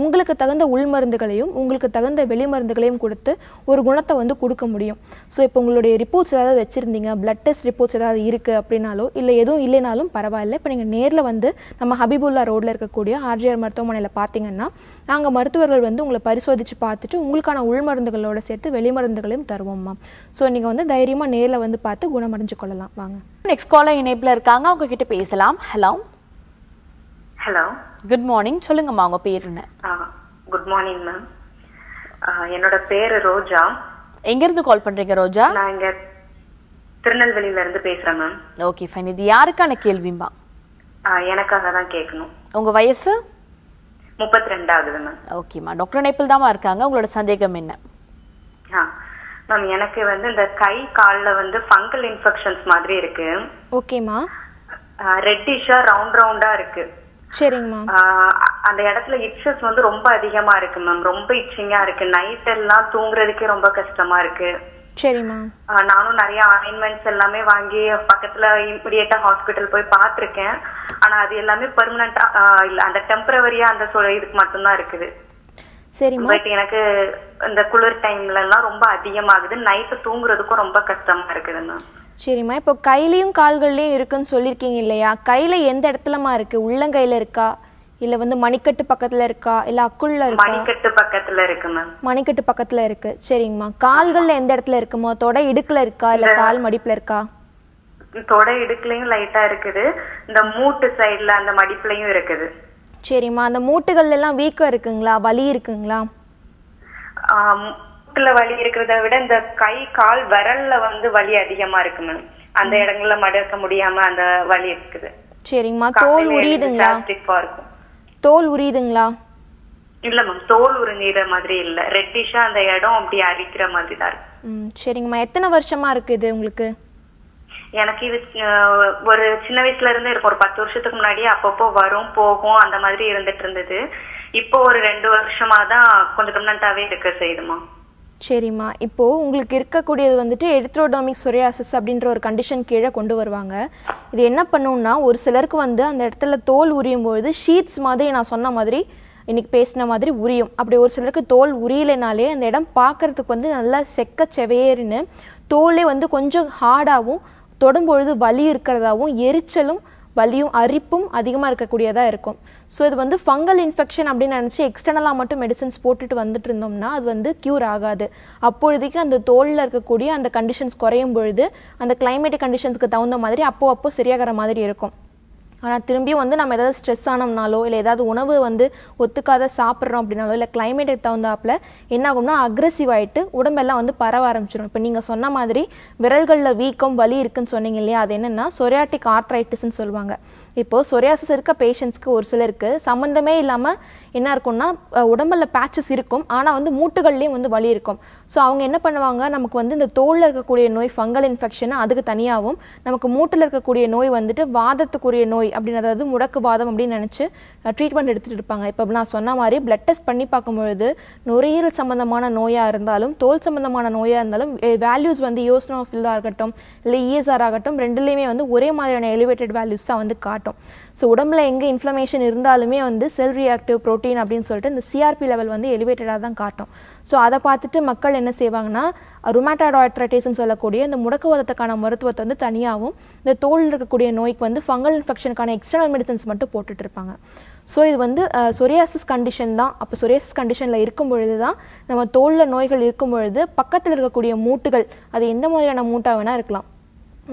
உங்களுக்கு தகுந்த உள் மருந்துகளையும் உங்களுக்கு தகுந்த வெளி மருந்துகளையும் கொடுத்து ஒரு குணத்தை வந்து கொடுக்க முடியும். ஸோ இப்போ உங்களுடைய ரிப்போர்ட்ஸ் ஏதாவது வச்சுருந்தீங்க பிளட் டெஸ்ட் ரிப்போர்ட்ஸ் ஏதாவது இருக்குது அப்படின்னாலோ இல்லை எதுவும் இல்லைனாலும் பரவாயில்ல. இப்போ நீங்கள் நேரில் வந்து நம்ம ஹபிபுல்லா ரோட்டில் இருக்கக்கூடிய ஆர்ஜிஆர் மருத்துவமனையில் பார்த்தீங்கன்னா நாங்கள் மருத்துவர்கள் வந்து உங்களை பரிசோதித்து பார்த்துட்டு உங்களுக்கான உள் மருந்துகளோட சேர்த்து வெளி மருந்துகளையும் தருவோம்மா ஸோ நீங்கள் வந்து தைரியமாக நேரில் வந்து பார்த்து குணமடைஞ்சு கொள்ளலாம். வாங்க. நெக்ஸ்ட் காலர் இணைப்புல இருக்காங்க. அவங்க கிட்ட பேசலாம் ஹலோ ஹலோ குட் மார்னிங் சொல்லுங்கம்மா உங்க பேர் என்ன? குட் மார்னிங் மேம் என்னோட பேரு ரோஜா. எங்க இருந்து கால் பண்றீங்க ரோஜா? நான் இங்க திருநெல்வேலியில இருந்து பேசுறேன் மேம் ஓகே ஃபைன் இது யாருக்கான கேள்விம்பா எனக்காக தான் கேட்கணும். உங்க வயசு? முப்பத்தி ரெண்டு ஆகுது மேம் ஓகேம்மா டாக்டர் இணைப்பில் தாம்மா இருக்காங்க. உங்களோட சந்தேகம் என்ன? ஆ மேம் எனக்கு வந்து இந்த கை கால்ல வந்து ஃபங்கல் இன்ஃபெக்ஷன்ஸ் மாதிரி இருக்கு. ஓகேம்மா ரெட்டிஷா ரவுண்ட் ரவுண்டா இருக்கு. சரிங்கம்மா ஆஹ் அந்த இடத்துல இட்சஸ் வந்து ரொம்ப அதிகமா இருக்கு மேம் ரொம்ப இச்சிங்கா இருக்கு. நைட் எல்லாம் தூங்குறதுக்கே ரொம்ப கஷ்டமா இருக்கு. சரிம்மா நானும் நிறைய ஆயின்மெண்ட்ஸ் எல்லாமே வாங்கி பக்கத்துல இமிடியேட்டா ஹாஸ்பிட்டல் போய் பார்த்திருக்கேன். ஆனா அது எல்லாமே பெர்மனண்டா இல்ல. அந்த டெம்பரவரியா அந்த இதுக்கு மட்டும்தான் இருக்குது. சரிம்மா பட் எனக்கு இந்த குளிர் டைம்ல எல்லாம் ரொம்ப அதிகமாகுது. நைட்டு தூங்குறதுக்கும் ரொம்ப கஷ்டமா இருக்குது மேம் சரிம்மா இப்போ கையிலையும் கால்கள்லையும் இருக்குன்னு சொல்லியிருக்கீங்க இல்லையா? கையில் எந்த இடத்துலமா இருக்குது உள்ளங்கையில் இருக்கா? இல்லை வந்து மணிக்கட்டு பக்கத்தில் இருக்கா? இல்லை அக்குள்ள இருக்கா? மணிக்கட்டு பக்கத்துல இருக்கு மேம் மணிக்கட்டு பக்கத்தில் இருக்கு. சரிங்கம்மா. கால்களில் எந்த இடத்துல இருக்குமோ? தொடை இடுக்கில் இருக்கா? இல்லை கால் மடிப்பில் இருக்கா? தொடை இடுக்குலயும் லைட்டா இருக்குது. இந்த மூட்டு சைடுல அந்த மடிப்புலயும் இருக்குது. சரிம்மா. அந்த மூட்டுகள்ல எல்லாம் வீக்கம் இருக்குங்களா? வலி இருக்குங்களா? மூட்டுல வலி இருக்கிறத விட இந்த கை கால் விரல்ல வந்து வலி அதிகமா இருக்கு மேம் அந்த இடங்கள்ல மடக்க முடியாம அந்த வலி இருக்குது. சரிங்கம்மா. தோல் உரியுதுங்களா? இருக்கும் தோல் உரியுதுங்களா? இல்ல மேம் தோல் உறிஞ்சிற மாதிரி இல்ல. ரெட்டிஷா அந்த இடம் அப்படி அரிக்கிற மாதிரி தான் இருக்கு. ம் சரிங்கம்மா. எத்தனை வருஷமா இருக்கு இது உங்களுக்கு? எனக்கு இது ஒரு சின்ன வயசுல இருந்து இருக்கும் ஒரு பத்து வருஷத்துக்கு முன்னாடி அப்பப்போ வரும் போகும் அந்த மாதிரி இருந்துட்டு இருந்தது. இப்போ ஒரு ரெண்டு வருஷமா தான் கொஞ்சம் கம்னண்டாவே இருக்க செய்யுதுமா சரிம்மா. இப்போது உங்களுக்கு இருக்கக்கூடியது வந்துட்டு எரித்ரோடோமிக் சொரியாசிஸ் அப்படின்ற ஒரு கண்டிஷன் கீழே கொண்டு வருவாங்க. இது என்ன பண்ணுன்னா ஒரு சிலருக்கு வந்து அந்த இடத்துல தோல் உரியும் பொழுது ஷீட்ஸ் மாதிரி நான் சொன்ன மாதிரி இன்றைக்கி பேசின மாதிரி உரியும். அப்படி ஒரு சிலருக்கு தோல் உரியலைனாலே அந்த இடம் பார்க்கறதுக்கு வந்து நல்லா செக்க செவையேறுன்னு தோலே வந்து கொஞ்சம் ஹார்டாகவும் தொடும்பொழுது வலி இருக்கிறதாவும் எரிச்சலும் வலியும் அரிப்பும் அதிகமாக இருக்கக்கூடியதாக இருக்கும். ஸோ இது வந்து ஃபங்கல் இன்ஃபெக்ஷன் அப்படின்னு நினச்சி எக்ஸ்டர்னலாக மட்டும் மெடிசன்ஸ் போட்டுட்டு வந்துட்டு இருந்தோம்னா அது வந்து க்யூர் ஆகாது. அப்பொழுதைக்கு அந்த தோலில் இருக்கக்கூடிய அந்த கண்டிஷன்ஸ் குறையும் பொழுது அந்த கிளைமேட்டிக் கண்டிஷன்ஸ்க்கு தகுந்த மாதிரி அப்போ அப்போ சரியாகிற மாதிரி இருக்கும். ஆனால் திரும்பியும் வந்து நம்ம ஏதாவது ஸ்ட்ரெஸ் ஆனோம்னாலோ இல்லை ஏதாவது உணவு வந்து ஒத்துக்காத சாப்பிட்றோம் அப்படின்னாலோ இல்லை கிளைமேட்டுக்கு தகுந்தாப்புல என்ன ஆகும்னா அக்ரெசிவ் ஆகிட்டு உடம்பெல்லாம் வந்து பரவ ஆரம்பிச்சிடும் இப்போ நீங்கள் சொன்ன மாதிரி விரல்களில் வீக்கம் வலி இருக்குன்னு சொன்னீங்க இல்லையா அது என்னென்னா சொரியாட்டிக் ஆர்த்ரைட்டிஸ்ன்னு சொல்லுவாங்க. இப்போது சொரியாசிஸ் இருக்க பேஷண்ட்ஸ்க்கு ஒரு சிலருக்கு சம்மந்தமே இல்லாமல் என்ன இருக்கும்னா உடம்பில் உடம்புல பேச்சஸ் இருக்கும். ஆனால் வந்து மூட்டுகள்லேயும் வந்து வலி இருக்கும். ஸோ அவங்க என்ன பண்ணுவாங்க? நமக்கு வந்து இந்த தோலில் இருக்கக்கூடிய நோய் ஃபங்கல் இன்ஃபெக்ஷன் அதுக்கு தனியாகவும் நமக்கு மூட்டில் இருக்கக்கூடிய நோய் வந்துட்டு வாதத்துக்குரிய நோய் அப்படின்னு அதாவது முடக்கு வாதம் அப்படின்னு நினச்சி ட்ரீட்மெண்ட் எடுத்துகிட்டு இருப்பாங்க. இப்போ நான் சொன்ன மாதிரி பிளட் டெஸ்ட் பண்ணி பார்க்கும்பொழுது நுரையீரல் சம்மந்தமான நோயாக இருந்தாலும் தோல் சம்மந்தமான நோயாக இருந்தாலும் வேல்யூஸ் வந்து யோஸ்னோஃபில்லாக இருக்கட்டும் இல்லை இஎஸ்ஆர் ஆகட்டும் ரெண்டுலேயுமே வந்து ஒரே மாதிரியான எலிவேட்டட் வேல்யூஸ் தான் வந்து காட்டும். ஸோ உடம்புல எங்கே இன்ஃப்ளமேஷன் இருந்தாலுமே வந்து செல் ரியாக்டிவ் புரோட்டீன் அப்படின்னு சொல்லிட்டு இந்த சிஆர்பி லெவல் வந்து எலிவேட்டடாக தான் காட்டும். ஸோ அதை பார்த்துட்டு மக்கள் என்ன செய்வாங்கன்னா ருமேட்டாய்டு ஆர்த்ரைட்டிஸ்னு சொல்லக்கூடிய இந்த முடக்குவதத்துக்கான மருத்துவத்தை வந்து தனியாகவும் இந்த தோலில் இருக்கக்கூடிய நோய்க்கு வந்து ஃபங்கல் இன்ஃபெக்ஷனுக்கான எக்ஸ்டர்னல் மெடிசன்ஸ் மட்டும் போட்டுட்டு இருப்பாங்க. ஸோ இது வந்து சொரியாசிஸ் கண்டிஷன் தான். அப்போ சொரியாசிஸ் கண்டிஷனில் இருக்கும் பொழுது தான் நம்ம தோலில் நோய்கள் இருக்கும் பொழுது பக்கத்தில் இருக்கக்கூடிய மூட்டுகள் அது எந்த மாதிரியான மூட்டாக வேணால் இருக்கலாம்.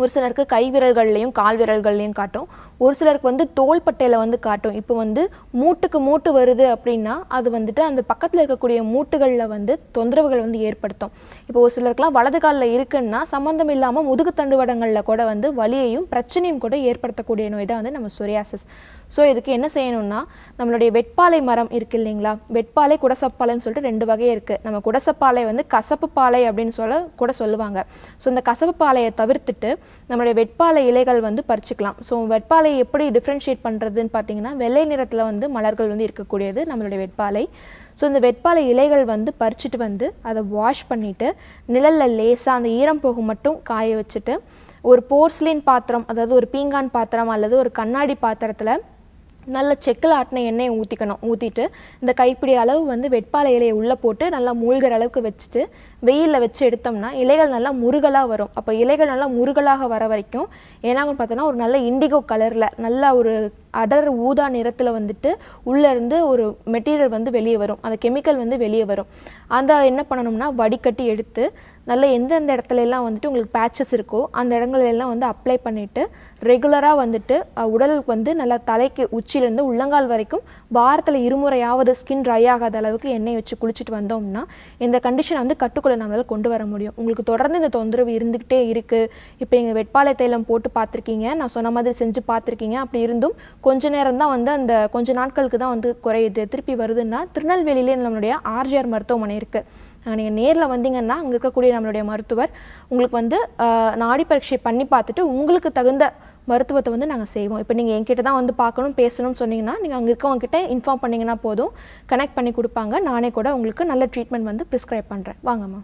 ஒரு சிலருக்கு கை விரல்கள்லையும் கால் விரல்கள்லையும் காட்டும். ஒரு சிலருக்கு வந்து தோள்பட்டையில் வந்து காட்டும். இப்போ வந்து மூட்டுக்கு மூட்டு வருது அப்படின்னா அது வந்துட்டு அந்த பக்கத்தில் இருக்கக்கூடிய மூட்டுகளில் வந்து தொந்தரவுகள் வந்து ஏற்படுத்தும். இப்போ ஒரு சிலருக்குலாம் வலது காலில் இருக்குன்னா சம்மந்தம் இல்லாமல் முதுகு தண்டுவடங்களில் கூட வந்து வலியையும் பிரச்சனையும் கூட ஏற்படுத்தக்கூடிய நோய் தான் வந்து நம்ம சொரியாசிஸ் ஸோ இதுக்கு என்ன செய்யணும்னா நம்மளுடைய வெட்பாலை மரம் இருக்கு இல்லைங்களா? வெட்பாலை குடசப்பாலைன்னு சொல்லிட்டு ரெண்டு வகை இருக்குது நம்ம குடசப்பாலை வந்து கசப்பு பாலை அப்படின்னு சொல்ல கூட சொல்லுவாங்க. ஸோ இந்த கசப்பு பாலையை தவிர்த்துட்டு நம்மளுடைய வெட்பாலை இலைகள் வந்து பறிச்சுக்கலாம். ஸோ வெட்பாலையை எப்படி டிஃப்ரென்ஷியேட் பண்ணுறதுன்னு பார்த்தீங்கன்னா வெள்ளை நிறத்தில் வந்து மலர்கள் வந்து இருக்கக்கூடியது நம்மளுடைய வெட்பாலை. ஸோ இந்த வெட்பாலை இலைகள் வந்து பறிச்சுட்டு வந்து அதை வாஷ் பண்ணிவிட்டு நிழலில் லேசாக அந்த ஈரம் போகும் மட்டும் காய வச்சுட்டு ஒரு போர்ஸ்லின் பாத்திரம் அதாவது ஒரு பீங்கான் பாத்திரம் அல்லது ஒரு கண்ணாடி பாத்திரத்தில் நல்ல செக்கில் ஆட்டின எண்ணெயை ஊற்றிக்கணும் ஊற்றிட்டு இந்த கைப்பிடி அளவு வந்து வெட்பாலை இலையை உள்ளே போட்டு நல்லா மூழ்கிற அளவுக்கு வச்சுட்டு வெயிலில் வச்சு எடுத்தோம்னா இலைகள் நல்லா முருகலாக வரும். அப்போ இலைகள் நல்லா முருகலாக வர வரைக்கும் ஏன்னாங்கன்னு பார்த்தோன்னா ஒரு நல்ல இண்டிகோ கலரில் நல்லா ஒரு அடர் ஊதா நிறத்தில் வந்துட்டு உள்ளே இருந்து ஒரு மெட்டீரியல் வந்து வெளியே வரும். அந்த கெமிக்கல் வந்து வெளியே வரும். அந்த என்ன பண்ணணும்னா வடிகட்டி எடுத்து நல்ல எந்தெந்த இடத்துல எல்லாம் வந்துட்டு உங்களுக்கு பேச்சஸ் இருக்கோ அந்த இடங்களிலெல்லாம் வந்து அப்ளை பண்ணிவிட்டு ரெகுலராக வந்துட்டு உடலுக்கு வந்து நல்லா தலைக்கு உச்சியிலேருந்து உள்ளங்கால் வரைக்கும் வாரத்தில் இருமுறையாவது ஸ்கின் ட்ரை ஆகாத அளவுக்கு எண்ணெய் வச்சு குளிச்சுட்டு வந்தோம்னா இந்த கண்டிஷனை வந்து கட்டுக்குள்ளே நம்மளால் கொண்டு வர முடியும். உங்களுக்கு தொடர்ந்து இந்த தொந்தரவு இருந்துக்கிட்டே இருக்குது இப்போ நீங்கள் வெட்பாலை தைலம் போட்டு பார்த்துருக்கீங்க நான் சொன்ன மாதிரி செஞ்சு பார்த்துருக்கீங்க. அப்படி இருந்தும் கொஞ்ச நேரம் தான் வந்து அந்த கொஞ்ச நாட்களுக்கு தான் வந்து குறையுது. திருப்பி வருதுன்னா திருநெல்வேலியிலே நம்மளுடைய ஆர்ஜிஆர் மருத்துவமனை இருக்குது நீங்கள் நேரில் வந்தீங்கன்னா அங்கே இருக்கக்கூடிய நம்மளுடைய மருத்துவர் உங்களுக்கு வந்து நாடி பரீட்சை பண்ணி பார்த்துட்டு உங்களுக்கு தகுந்த மருத்துவத்தை வந்து நாங்கள் செய்வோம். இப்போ நீங்கள் என்கிட்ட தான் வந்து பார்க்கணும் பேசணும்னு சொன்னீங்கன்னா நீங்கள் அங்கே இருக்கவங்க கிட்ட இன்ஃபார்ம் பண்ணீங்கன்னா போதும். கனெக்ட் பண்ணி கொடுப்பாங்க. நானே கூட உங்களுக்கு நல்ல ட்ரீட்மெண்ட் வந்து ப்ரிஸ்கிரைப் பண்ணுறேன் வாங்கம்மா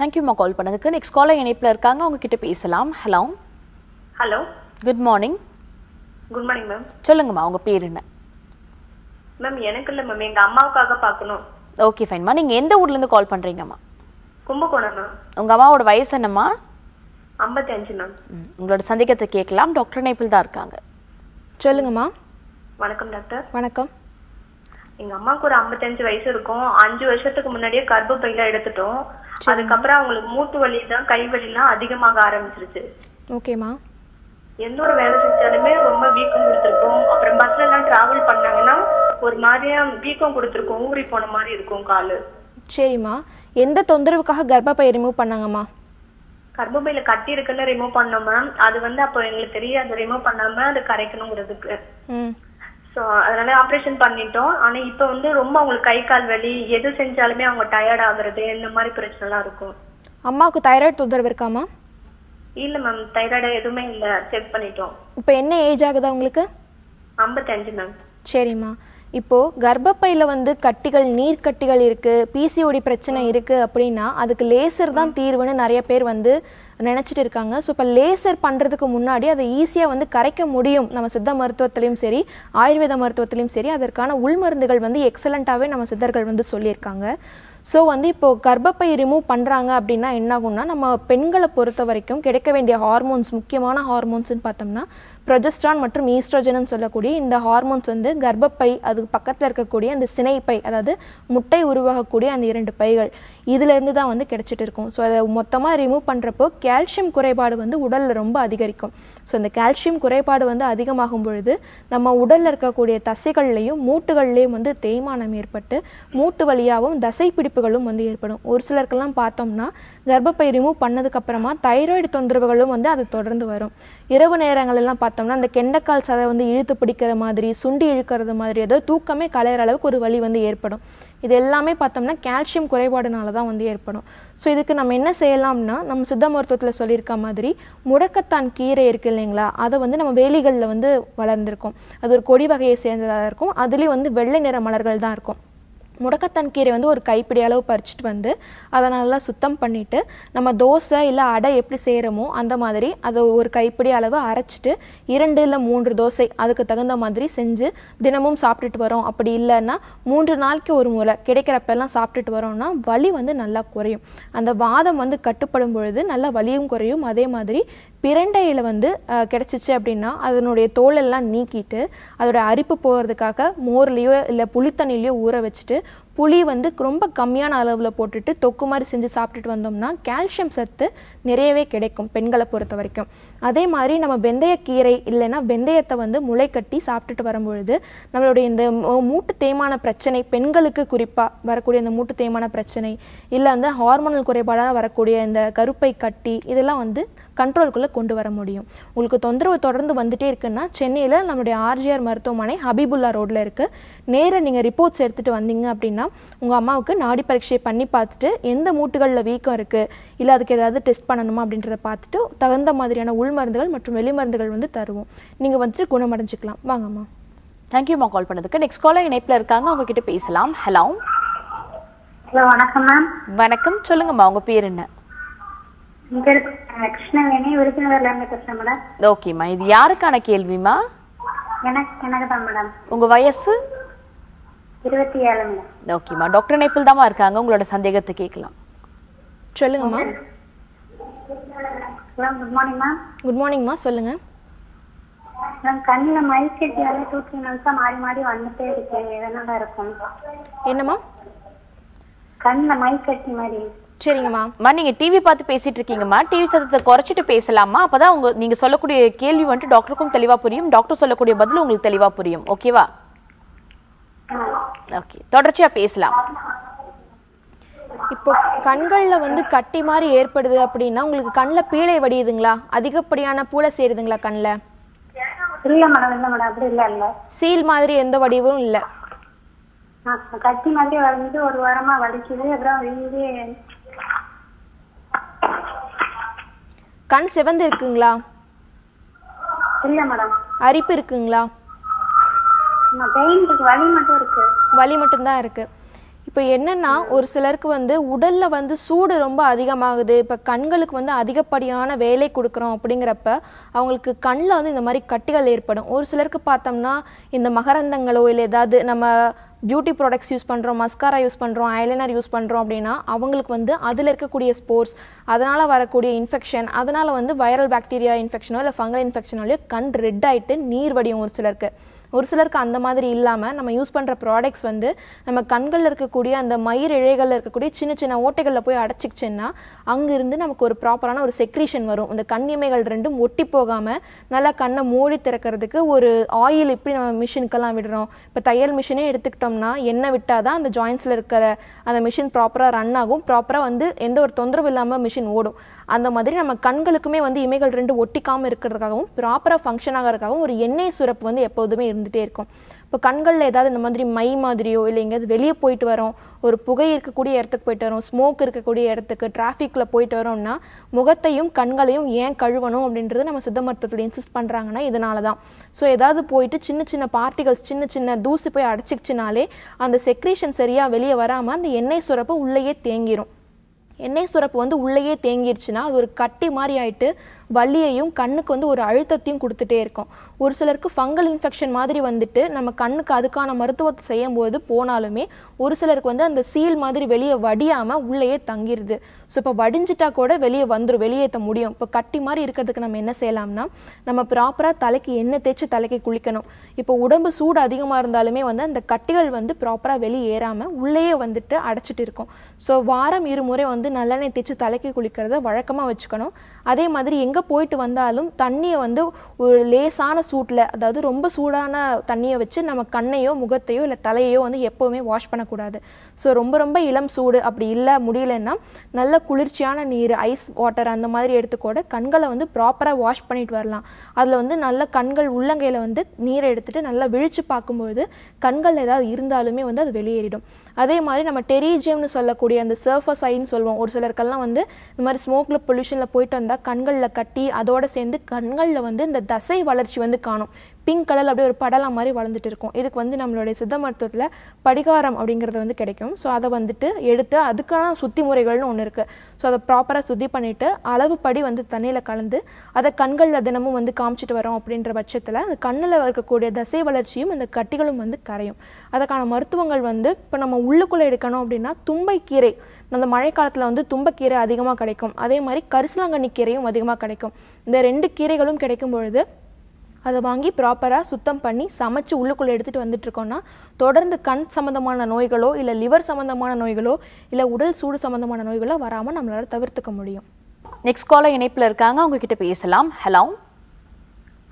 தேங்க்யூம்மா கால் பண்ணதுக்கு. நெக்ஸ்ட் காலர் இணைப்பில் இருக்காங்க. அவங்க கிட்ட பேசலாம் hello hello good morning good morning ma'am சொல்லுங்கம்மா உங்க பேர் என்ன? மேம் எனக்கு இல்ல மேம் எங்க அம்மாவுக்காக பார்க்கணும். ஓகே ஃபைன்மா நீங்க எந்த ஊர்ல இருந்து கால் பண்றீங்கம்மா? கும்பகோணம் மேம் உங்க அம்மாவோட வயசு என்னம்மா? ஐம்பத்தி அஞ்சு மேம் உங்களோட சந்தேகத்தை கேட்கலாம். டாக்டர் இணைப்பில் தான் இருக்காங்க. சொல்லுங்கம்மா. வணக்கம் டாக்டர் வணக்கம். எங்க அம்மாவுக்கு ஒரு 55 வயசு இருக்கும். அஞ்சு வருஷத்துக்கு முன்னாடியே கர்ப்பப்பையில எடுத்துட்டோம். அதுக்கப்புறம் அவங்களுக்கு மூட்டு வலி தான் கை வலிலாம் அதிகமாக ஆரம்பிச்சிருச்சு. ஓகேம்மா எந்த ஒரு வேலை செஞ்சாலுமே ரொம்ப வீக்கம் கொடுத்துருக்கும். அப்புறம் பஸ்ல எல்லாம் டிராவல் பண்ணாங்கன்னா ஒரு மாதிரியா வீக்கம் கொடுத்துருக்கும் ஊறி போன மாதிரி இருக்கும் காலு. சரிம்மா. எந்த தொந்தரவுக்காக கர்ப்பப்பை ரிமூவ் பண்ணாங்கம்மா? கர்ப்பப்பையில கட்டி இருக்குன்னு ரிமூவ் பண்ணோம் மேம் அது வந்து அப்போ எங்களுக்கு தெரியாது. ரிமூவ் பண்ணாம அது கரைக்கணுங்கிறதுக்கு. சோ அதனால ஆபரேஷன் பண்ணிட்டோம். ஆனா இப்ப வந்து ரொம்ப அவங்களுக்கு கை கால் வலி எது செஞ்சாலுமே அவங்க டயர்ட் ஆகுறது இந்த மாதிரி பிரச்சனை எல்லாம் இருக்கும். அம்மாவுக்கு தைராய்டு தொந்தரவு இருக்காம்மா? இல்ல மேம் தைராய்டு எதுவுமே இல்ல. செக் பண்ணிட்டோம். இப்போ என்ன ஏஜ் ஆகுதா உங்களுக்கு ஐம்பத்தஞ்சு மேம் சரிம்மா. இப்போது கர்ப்பப்பையில் வந்து கட்டிகள் நீர் கட்டிகள் இருக்குது பிசிஓடி பிரச்சனை இருக்குது அப்படின்னா அதுக்கு லேசர் தான் தீர்வுன்னு நிறைய பேர் வந்து நினச்சிட்டு இருக்காங்க. ஸோ இப்போ லேசர் பண்ணுறதுக்கு முன்னாடி அதை ஈஸியாக வந்து கரைக்க முடியும். நம்ம சித்த மருத்துவத்திலையும் சரி ஆயுர்வேத மருத்துவத்திலையும் சரி அதற்கான உள்மருந்துகள் வந்து எக்ஸலண்ட்டாகவே நம்ம சித்தர்கள் வந்து சொல்லியிருக்காங்க. ஸோ வந்து இப்போ கர்ப்பப்பை ரிமூவ் பண்ணுறாங்க அப்படின்னா என்ன ஆகும்னா நம்ம பெண்களை பொறுத்த வரைக்கும் கிடைக்க வேண்டிய ஹார்மோன்ஸ் முக்கியமான ஹார்மோன்ஸ்னு பார்த்தோம்னா ப்ரொஜெஸ்ட்ரான் மற்றும் ஈஸ்ட்ரோஜனும் சொல்லக்கூடிய இந்த ஹார்மோன்ஸ் வந்து கர்ப்பப்பை அதுக்கு பக்கத்தில் இருக்கக்கூடிய அந்த சினைப்பை அதாவது முட்டை உருவாகக்கூடிய அந்த இரண்டு பைகள் இதிலிருந்து தான் வந்து கிடைச்சிட்டு இருக்கும். ஸோ அதை மொத்தமாக ரிமூவ் பண்ணுறப்போ கால்சியம் குறைபாடு வந்து உடலில் ரொம்ப அதிகரிக்கும். ஸோ இந்த கால்சியம் குறைபாடு வந்து அதிகமாகும் பொழுது நம்ம உடலில் இருக்கக்கூடிய தசைகள்லையும் மூட்டுகள்லேயும் வந்து தேய்மானம் ஏற்பட்டு மூட்டு வழியாகவும் தசை பிடிப்புகளும் வந்து ஏற்படும். ஒரு சிலருக்கெல்லாம் பார்த்தோம்னா கர்ப்பப்பை ரிமூவ் பண்ணதுக்கப்புறமா தைராய்டு தொந்தரவுகளும் வந்து அது தொடர்ந்து வரும். இரவு நேரங்களெல்லாம் பார்த்தோம்னா அந்த கெண்டக்கால் சதை வந்து இழுத்து பிடிக்கிற மாதிரி சுண்டி இழுக்கிறது மாதிரி ஏதோ தூக்கமே கலையிற அளவுக்கு ஒரு வலி வந்து ஏற்படும். இது எல்லாமே பார்த்தோம்னா கால்சியம் குறைபாடுனால தான் வந்து ஏற்படும். ஸோ இதுக்கு நம்ம என்ன செய்யலாம்னா நம்ம சித்த மருத்துவத்தில் சொல்லியிருக்க மாதிரி முடக்கத்தான் கீரை இருக்குது இல்லைங்களா? அதை வந்து நம்ம வேலிகளில் வந்து வளர்ந்துருக்கும். அது ஒரு கொடி வகையை சேர்ந்ததாக இருக்கும். அதுலேயும் வந்து வெள்ளை நிற மலர்கள் தான் இருக்கும். முடக்கத்தான் கீரை வந்து ஒரு கைப்பிடி அளவு பறிச்சுட்டு வந்து அதை நல்லா சுத்தம் பண்ணிவிட்டு நம்ம தோசை இல்லை அடை எப்படி செய்கிறோமோ அந்த மாதிரி அதை ஒரு கைப்பிடி அளவு அரைச்சிட்டு இரண்டு இல்லை மூன்று தோசை அதுக்கு தகுந்த மாதிரி செஞ்சு தினமும் சாப்பிட்டுட்டு வரோம். அப்படி இல்லைன்னா மூன்று நாளைக்கு ஒரு முறை கிடைக்கிறப்பெல்லாம் சாப்பிட்டுட்டு வரோம்னா வலி வந்து நல்லா குறையும். அந்த வாதம் வந்து கட்டுப்படும் பொழுது நல்லா வலியும் குறையும். அதே மாதிரி பிரண்டையில் வந்து கிடச்சிச்சு அப்படின்னா அதனுடைய தோலெல்லாம் நீக்கிட்டு அதோட அரிப்பு போகிறதுக்காக மோர்லேயோ இல்லை புளித்தண்ணிலையோ ஊற வச்சுட்டு புளி வந்து ரொம்ப கம்மியான அளவில் போட்டுட்டு தொக்கு மாதிரி செஞ்சு சாப்பிட்டுட்டு வந்தோம்னா கால்சியம் சத்து நிறையவே கிடைக்கும் பெண்களை பொறுத்த வரைக்கும். அதே மாதிரி நம்ம வெந்தயக்கீரை இல்லைன்னா வெந்தயத்தை வந்து முளை கட்டி சாப்பிட்டுட்டு வரும்பொழுது நம்மளுடைய இந்த மூட்டு தேய்மான பிரச்சனை பெண்களுக்கு குறிப்பாக வரக்கூடிய இந்த மூட்டு தேய்மான பிரச்சனை இல்லை அந்த ஹார்மோனல் குறைபாடாக வரக்கூடிய இந்த கருப்பை கட்டி இதெல்லாம் வந்து கண்ட்ரோல்குள்ளே கொண்டு வர முடியும். உங்களுக்கு தொந்தரவு தொடர்ந்து வந்துட்டே இருக்குன்னா சென்னையில் நம்மளுடைய ஆர்ஜிஆர் மருத்துவமனை ஹபீபுல்லா ரோட்டில் இருக்குது நேரா நீங்கள் ரிப்போர்ட்ஸ் எடுத்துகிட்டு வந்தீங்க அப்படின்னா உங்கள் அம்மாவுக்கு நாடி பரீட்சை பண்ணி பார்த்துட்டு எந்த மூட்டுகளில் வீக்கம் இருக்குது இல்லை அதுக்கு ஏதாவது டெஸ்ட் பண்ணணுமா அப்படின்றத பார்த்துட்டு தகுந்த மாதிரியான உள் மருந்துகள் மற்றும் வெளி மருந்துகள் வந்து தருவோம். நீங்கள் வந்துட்டு குணமடைஞ்சிக்கலாம். வாங்கம்மா தேங்க்யூமா கால் பண்ணதுக்கு. நெக்ஸ்ட் காலர் இணைப்பில் இருக்காங்க. உங்ககிட்ட பேசலாம். ஹலோ ஹலோ வணக்கம் மேம் வணக்கம். சொல்லுங்கம்மா உங்க பேர் என்ன என் பேர் அஹ், கிருஷ்ணவேணி விருதுநகர்ல இருந்து பேசுறேன் மேடம் ஓகேம்மா இது யாருக்கான கேள்விமா எனக்கு எனக்கு தான் மேடம் உங்க வயசு? இருபத்தி ஏழு மேடம் ஓகேம்மா டாக்டர் இணைப்பில் தாம்மா இருக்காங்க. உங்களோட சந்தேகத்தை கேட்கலாம். சொல்லுங்கம்மா குட் மார்னிங் மேம் குட் மார்னிங்மா சொல்லுங்கள் மேம் கண்ணில் மைக்கெட்டி வந்து டூ த்ரீ மந்த்ஸா மாறி மாறி வந்துட்டே இருக்கு. எதனால இருக்கும்? என்னம்மா கண்ணில் மைக்கட்டி மாதிரி. சரிங்கம்மா. அம்மா நீங்க டிவி பார்த்து பேசிட்டு இருக்கீங்கம்மா. டிவி சத்தத்தை குறைச்சிட்டு பேசலாமா? அப்பதான் உங்க நீங்க சொல்லக்கூடிய கேள்வி வந்துட்டு டாக்டருக்கும் தெளிவா புரியும். டாக்டர் சொல்லக்கூடிய பதில் உங்களுக்கு தெளிவா புரியும். ஓகேவா ஓகே தொடர்ச்சியா பேசலாம். இப்போ கண்களில் வந்து கட்டி மாதிரி ஏற்படுது அப்படின்னா உங்களுக்கு கண்ணில் பீழை வடியுதுங்களா? அதிகப்படியான பூளை சேருதுங்களா கண்ணில் இல்ல மேடம் இல்ல மேடம் அப்படி இல்ல இல்ல. சீல் மாதிரி எந்த வடிவும் இல்லை. கட்டி மாதிரி வளைஞ்சு ஒரு வாரமா வலிக்குது. அப்புறம் வீங்கி கண் சிவந்து இருக்குங்களா? இல்ல மேடம் அரிப்பு இருக்குங்களா? வலி மட்டும் இருக்கு. வலி மட்டும்தான் இருக்கு. இப்போ என்னன்னா ஒரு சிலருக்கு வந்து உடல்ல வந்து சூடு ரொம்ப அதிகமாகுது. இப்போ கண்களுக்கு வந்து அதிகப்படியான வேலை கொடுக்குறோம் அப்படிங்கிறப்ப அவங்களுக்கு கண்ணில் வந்து இந்த மாதிரி கட்டிகள் ஏற்படும். ஒரு சிலருக்கு பார்த்தோம்னா இந்த மகரந்தங்களோ இல்லை ஏதாவது நம்ம பியூட்டி ப்ராடக்ட்ஸ் யூஸ் பண்ணுறோம் மஸ்காரா யூஸ் பண்ணுறோம் ஐலைனர் யூஸ் பண்ணுறோம் அப்படின்னா அவங்களுக்கு வந்து அதில் இருக்கக்கூடிய ஸ்போர்ட்ஸ் அதனால் வரக்கூடிய இன்ஃபெக்ஷன் அதனால் வந்து வைரல் பாக்டீரியா இன்ஃபெக்ஷனோ இல்லை ஃபங்கல் இன்ஃபெக்ஷனாலேயோ கண் ரெட் ஆயிட்டு நீர் வடியும் ஒரு சிலருக்கு. ஒரு சிலருக்கு அந்த மாதிரி இல்லாமல் நம்ம யூஸ் பண்ணுற ப்ராடக்ட்ஸ் வந்து நம்ம கண்களில் இருக்கக்கூடிய அந்த மயிர் இழைகளில் இருக்கக்கூடிய சின்ன சின்ன ஓட்டைகளில் போய் அடைச்சிக்கிச்சுன்னா அங்கேருந்து நமக்கு ஒரு ப்ராப்பரான ஒரு செக்ரீஷன் வரும். இந்த கண் இமைகள் ரெண்டும் ஒட்டி போகாமல் நல்லா கண்ணை மூடி திறக்கிறதுக்கு ஒரு ஆயில் இப்படி நம்ம மிஷினுக்கெல்லாம் விடுறோம். இப்போ தையல் மிஷினே எடுத்துக்கிட்டோம்னா எண்ணெய் விட்டால் தான் அந்த ஜாயின்ஸில் இருக்கிற அந்த மிஷின் ப்ராப்பராக ரன் ஆகும். ப்ராப்பராக வந்து எந்த ஒரு தொந்தரவு இல்லாமல் மிஷின் ஓடும். அந்த மாதிரி நம்ம கண்களுக்குமே வந்து இமைகள் ரெண்டு ஒட்டிக்காமல் இருக்கிறதுக்காகவும் ப்ராப்பராக ஃபங்க்ஷன் ஆகிறதுக்காகவும் ஒரு எண்ணெய் சுரப்பு வந்து எப்போதுமே இருந்துகிட்டே இருக்கும். இப்போ கண்களில் ஏதாவது இந்த மாதிரி மை மாதிரியோ இல்லை எங்கேயாவது வெளியே போயிட்டு வரோம் ஒரு புகை இருக்கக்கூடிய இடத்துக்கு போயிட்டு வரோம் ஸ்மோக் இருக்கக்கூடிய இடத்துக்கு டிராஃபிக்கில் போயிட்டு வரோம்னா முகத்தையும் கண்களையும் ஏன் கழுவணும் அப்படின்றது நம்ம சித்த மருத்துவத்தில் இன்சிஸ்ட் பண்ணுறாங்கன்னா இதனால தான் ஸோ ஏதாவது போயிட்டு சின்ன சின்ன பார்ட்டிகல்ஸ் சின்ன சின்ன தூசி போய் அடைச்சிக்கிச்சினாலே அந்த செக்ரீஷன் சரியாக வெளியே வராமல் அந்த எண்ணெய் சுரப்பு உள்ளேயே தேங்கிரும். எண்ணெய் சுரப்பு வந்து உள்ளேயே தேங்கிருச்சுன்னா அது ஒரு கட்டி மாதிரி ஆயிட்டு வலியையும் கண்ணுக்கு வந்து ஒரு அழுத்தத்தையும் கொடுத்துட்டே இருக்கும். ஒரு சிலருக்கு ஃபங்கல் இன்ஃபெக்ஷன் மாதிரி வந்துட்டு நம்ம கண்ணுக்கு அதுக்கான மருத்துவத்தை செய்யும் போது போனாலுமே ஒரு சிலருக்கு வந்து அந்த சீல் மாதிரி வெளியே வடியாமல் உள்ளேயே தங்கிடுது ஸோ இப்போ வடிஞ்சிட்டா கூட வெளியே வந்துடும் வெளியேற்ற முடியும். இப்போ கட்டி மாதிரி இருக்கிறதுக்கு நம்ம என்ன செய்யலாம்னா நம்ம ப்ராப்பராக தலைக்கு எண்ணெய் தேய்ச்சி தலைக்கு குளிக்கணும். இப்போ உடம்பு சூடு அதிகமாக இருந்தாலுமே வந்து அந்த கட்டிகள் வந்து ப்ராப்பராக வெளியே ஏறாமல் உள்ளேயே வந்துட்டு அடைச்சிட்டு இருக்கும். ஸோ வாரம் இருமுறை வந்து நல்லெண்ணெய் தேய்ச்சி தலைக்கு குளிக்கிறத வழக்கமாக வச்சுக்கணும். அதே மாதிரி எங்கே போயிட்டு வந்தாலும் தண்ணியை வந்து ஒரு லேசான சூட்டில் அதாவது ரொம்ப சூடான தண்ணியை வச்சு நம்ம கண்ணையோ முகத்தையோ இல்லை தலையையோ வந்து எப்போவுமே வாஷ் பண்ணக்கூடாது. ஸோ ரொம்ப ரொம்ப இளம் சூடு அப்படி இல்லை முடியலன்னா நல்ல குளிர்ச்சியான நீர் ஐஸ் வாட்டர் அந்த மாதிரி எடுத்துக்கூட கண்களை வந்து ப்ராப்பராக வாஷ் பண்ணிட்டு வரலாம். அதில் வந்து நல்ல கண்கள் உள்ளங்கையில் வந்து நீரை எடுத்துகிட்டு நல்லா விழித்து பார்க்கும்பொழுது கண்கள் ஏதாவது இருந்தாலுமே வந்து அது வெளியேறிடும். அதே மாதிரி நம்ம டெரிஜியம்னு சொல்லக்கூடிய அந்த சர்ஃபஸ் ஐன்னு சொல்லுவோம். ஒரு சிலருக்கெல்லாம் வந்து இந்த மாதிரி ஸ்மோக்கில் பொல்யூஷனில் போயிட்டு வந்தால் கண்களில் கட்டி அதோடு சேர்ந்து கண்களில் வந்து இந்த தசை வளர்ச்சி வந்து காணும். பிங்க் கலரில் அப்படியே ஒரு படலாம் மாதிரி வளர்ந்துட்டு இருக்கும். இதுக்கு வந்து நம்மளுடைய சித்த மருத்துவத்தில் படிகாரம் அப்படிங்கிறது வந்து கிடைக்கும். ஸோ அதை வந்துட்டு எடுத்து அதுக்கான சுத்தி முறைகள்னு ஒன்று இருக்குது ஸோ அதை ப்ராப்பராக சுத்தி பண்ணிவிட்டு அளவுப்படி வந்து தண்ணியில் கலந்து அதை கண்களில் தினமும் வந்து காமிச்சிட்டு வரோம் அப்படின்ற பட்சத்தில் அந்த கண்ணில் இருக்கக்கூடிய தசை வளர்ச்சியும் அந்த கட்டிகளும் வந்து கரையும். அதற்கான மருத்துவங்கள் வந்து இப்போ நம்ம உள்ளுக்குள்ளே எடுக்கணும் அப்படின்னா தும்பைக்கீரை. அந்த மழைக்காலத்தில் வந்து தும்பக்கீரை அதிகமாக கிடைக்கும். அதே மாதிரி கரிசலாங்கண்ணி கீரையும் அதிகமாக கிடைக்கும். இந்த ரெண்டு கீரைகளும் கிடைக்கும் பொழுது அதை வாங்கி ப்ராப்பராக சுத்தம் பண்ணி சமைச்சு உள்ளுக்குள்ளே எடுத்துகிட்டு வந்துட்டு இருக்கோம்னா தொடர்ந்து கண் சம்மந்தமான நோய்களோ இல்லை லிவர் சம்மந்தமான நோய்களோ இல்லை உடல் சூடு சம்மந்தமான நோய்களோ வராமல் நம்மளால் தவிர்த்துக்க முடியும். நெக்ஸ்ட் காலர் இணைப்புல இருக்காங்க. அவங்க கிட்ட பேசலாம். ஹலோ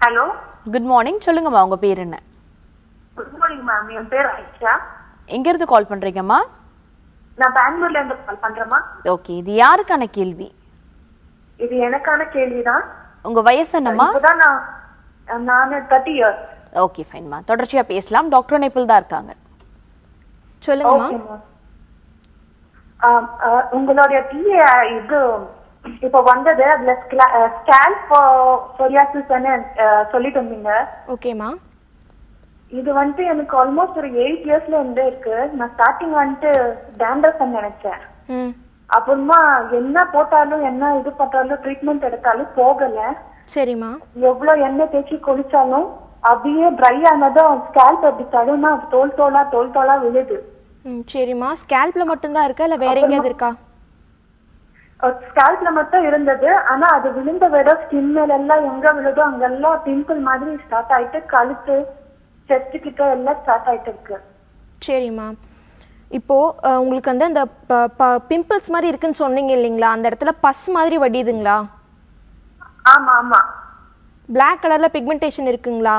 ஹலோ குட் மார்னிங் சொல்லுங்கம்மா உங்க பேர் என்ன? குட் மார்னிங் மேம் என் பேர் ஐஷா எங்க இருந்து கால் பண்றீங்கம்மா? நான் பெங்களூர்ல இருந்து கால் பண்றேம்மா. ஓகே இது யாருக்கான கேள்வி? இது எனக்கான கேள்விதான். உங்க வயசு என்னம்மா? இப்பதான் நான் நான் தேர்ட்டி இயர்ஸ் ஓகே ஃபைன்மா தொடர்ச்சியா பேசலாம். டாக்டர் இணைப்பில் தான் இருக்காங்க. சொல்லுங்கம்மா ஓகேம்மா உங்களுடைய டீ இது இப்போ வந்தது அதுல ஸ்கேல்ப் சொரியாசிஸ் சொல்லிட்டு இருந்தீங்க. ஓகேம்மா இது வந்துட்டு எனக்கு ஆல்மோஸ்ட் ஒரு எயிட் இயர்ஸ்ல இருந்தே இருக்கு. நான் ஸ்டார்டிங் வந்துட்டு டேண்டர்ஸ் நினைச்சேன். ம். அப்புறமா என்ன போட்டாலும் என்ன இது பண்ணாலும் ட்ரீட்மெண்ட் எடுத்தாலும் போகல. சரிம்மா. எவ்வளவு எண்ணெய் தேய்ச்சி குளிச்சாலும் அப்படியே ட்ரை ஆனதும் ஸ்கேல்ப் அப்படி தடுனா தோல் தோலா தோல் தோலா விழுது. ம் சரிம்மா. ஸ்கேல்பில் மட்டும்தான் இருக்கா இல்லை வேற எங்கேயாவது இருக்கா? ஸ்கேல்ப்ல மட்டும் இருந்தது. ஆனா அது விழுந்த விட ஸ்கின் மேல எல்லாம் எங்க விழுதோ அங்கெல்லாம் பிம்பிள் மாதிரி ஸ்டார்ட் ஆயிட்டு கழுத்து செஸ்ட் கிட்ட எல்லாம் ஸ்டார்ட் ஆயிட்டு இருக்கு. சரிம்மா. இப்போ அஹ், உங்களுக்கு வந்து அந்த பிம்பிள்ஸ் மாதிரி இருக்குன்னு சொன்னீங்க இல்லைங்களா? அந்த இடத்துல பஸ் மாதிரி வடியுதுங்களா? ஆமா ஆமா. Black கலர்ல பிக்மெண்டேஷன் இருக்குங்களா?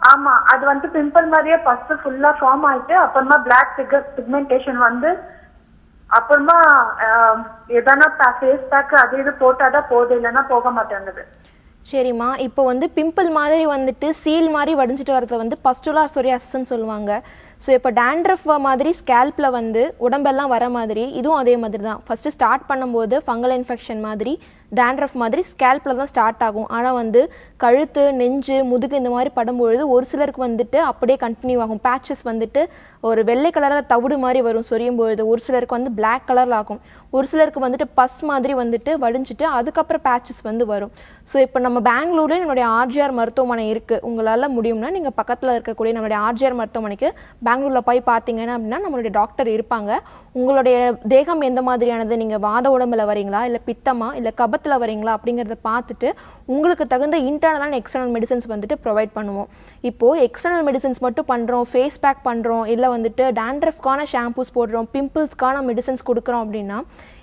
ஆமா அது வந்து பிம்பிள் மாதிரியே ஃபர்ஸ்ட் ஃபுல்லா ஃபார்ம் ஆயிட்டு அப்புறமா பிளாக் பிக்மெண்டேஷன் வந்து அப்புறமா எதனா ஃபேஸ் பேக் அது இது போட்டாதான் போதும் இல்லைன்னா போக மாட்டேங்குது. சரிம்மா இப்போ வந்து பிம்பிள் மாதிரி வந்துட்டு சீல் மாதிரி வடிஞ்சிட்டு வரதை வந்து பஸ்டுலார் சொரியாசிஸ்ன்னு சொல்லுவாங்க. ஸோ இப்போ டேண்ட்ரஃப் மாதிரி ஸ்கேல்பில் வந்து உடம்பெல்லாம் வர மாதிரி இதுவும் அதே மாதிரி தான். ஃபஸ்ட்டு ஸ்டார்ட் பண்ணும்போது ஃபங்கல் இன்ஃபெக்ஷன் மாதிரி டேண்ட்ரஃப் மாதிரி ஸ்கேல்பில் தான் ஸ்டார்ட் ஆகும். ஆனால் வந்து கழுத்து நெஞ்சு முதுகு இந்த மாதிரி படும்பொழுது ஒரு சிலருக்கு வந்துட்டு அப்படியே கண்டினியூ ஆகும். பேச்சஸ் வந்துட்டு ஒரு வெள்ளை கலரில் தவிடு மாதிரி வரும் சொரியும் பொழுது ஒரு சிலருக்கு வந்து பிளாக் கலரில் ஆகும். ஒரு சிலருக்கு வந்துட்டு பஸ் மாதிரி வந்துட்டு வடிஞ்சிட்டு அதுக்கப்புறம் பேச்சஸ் வந்து வரும். ஸோ இப்போ நம்ம பெங்களூரில் நம்மளுடைய ஆர்ஜிஆர் மருத்துவமனை இருக்குது உங்களால் முடியும்னா நீங்கள் பக்கத்தில் இருக்கக்கூடிய நம்மளுடைய ஆர்ஜிஆர் மருத்துவமனைக்கு பெங்களூரில் போய் பார்த்தீங்கன்னா அப்படின்னா நம்மளுடைய டாக்டர் இருப்பாங்க. உங்களுடைய தேகம் எந்த மாதிரியானது? நீங்கள் வாத உடம்புல வரீங்களா இல்லை பித்தமா? இல்லை கபத்தில் வரீங்களா அப்படிங்கிறத பார்த்துட்டு உங்களுக்கு தகுந்த இன்டர்னல் எக்ஸ்டர்னல் மெடிசன்ஸ் வந்துட்டு ப்ரொவைட் பண்ணுவோம். இப்போது எக்ஸ்டர்னல் மெடிசன்ஸ் மட்டும் பண்ணுறோம் ஃபேஸ் பேக் பண்ணுறோம் இல்லை வந்துட்டு டேண்ட்ரஃப்கான ஷாம்பூஸ் போடுறோம் பிம்பிள்ஸ்க்கான மெடிசன்ஸ் கொடுக்குறோம் அப்படின்னா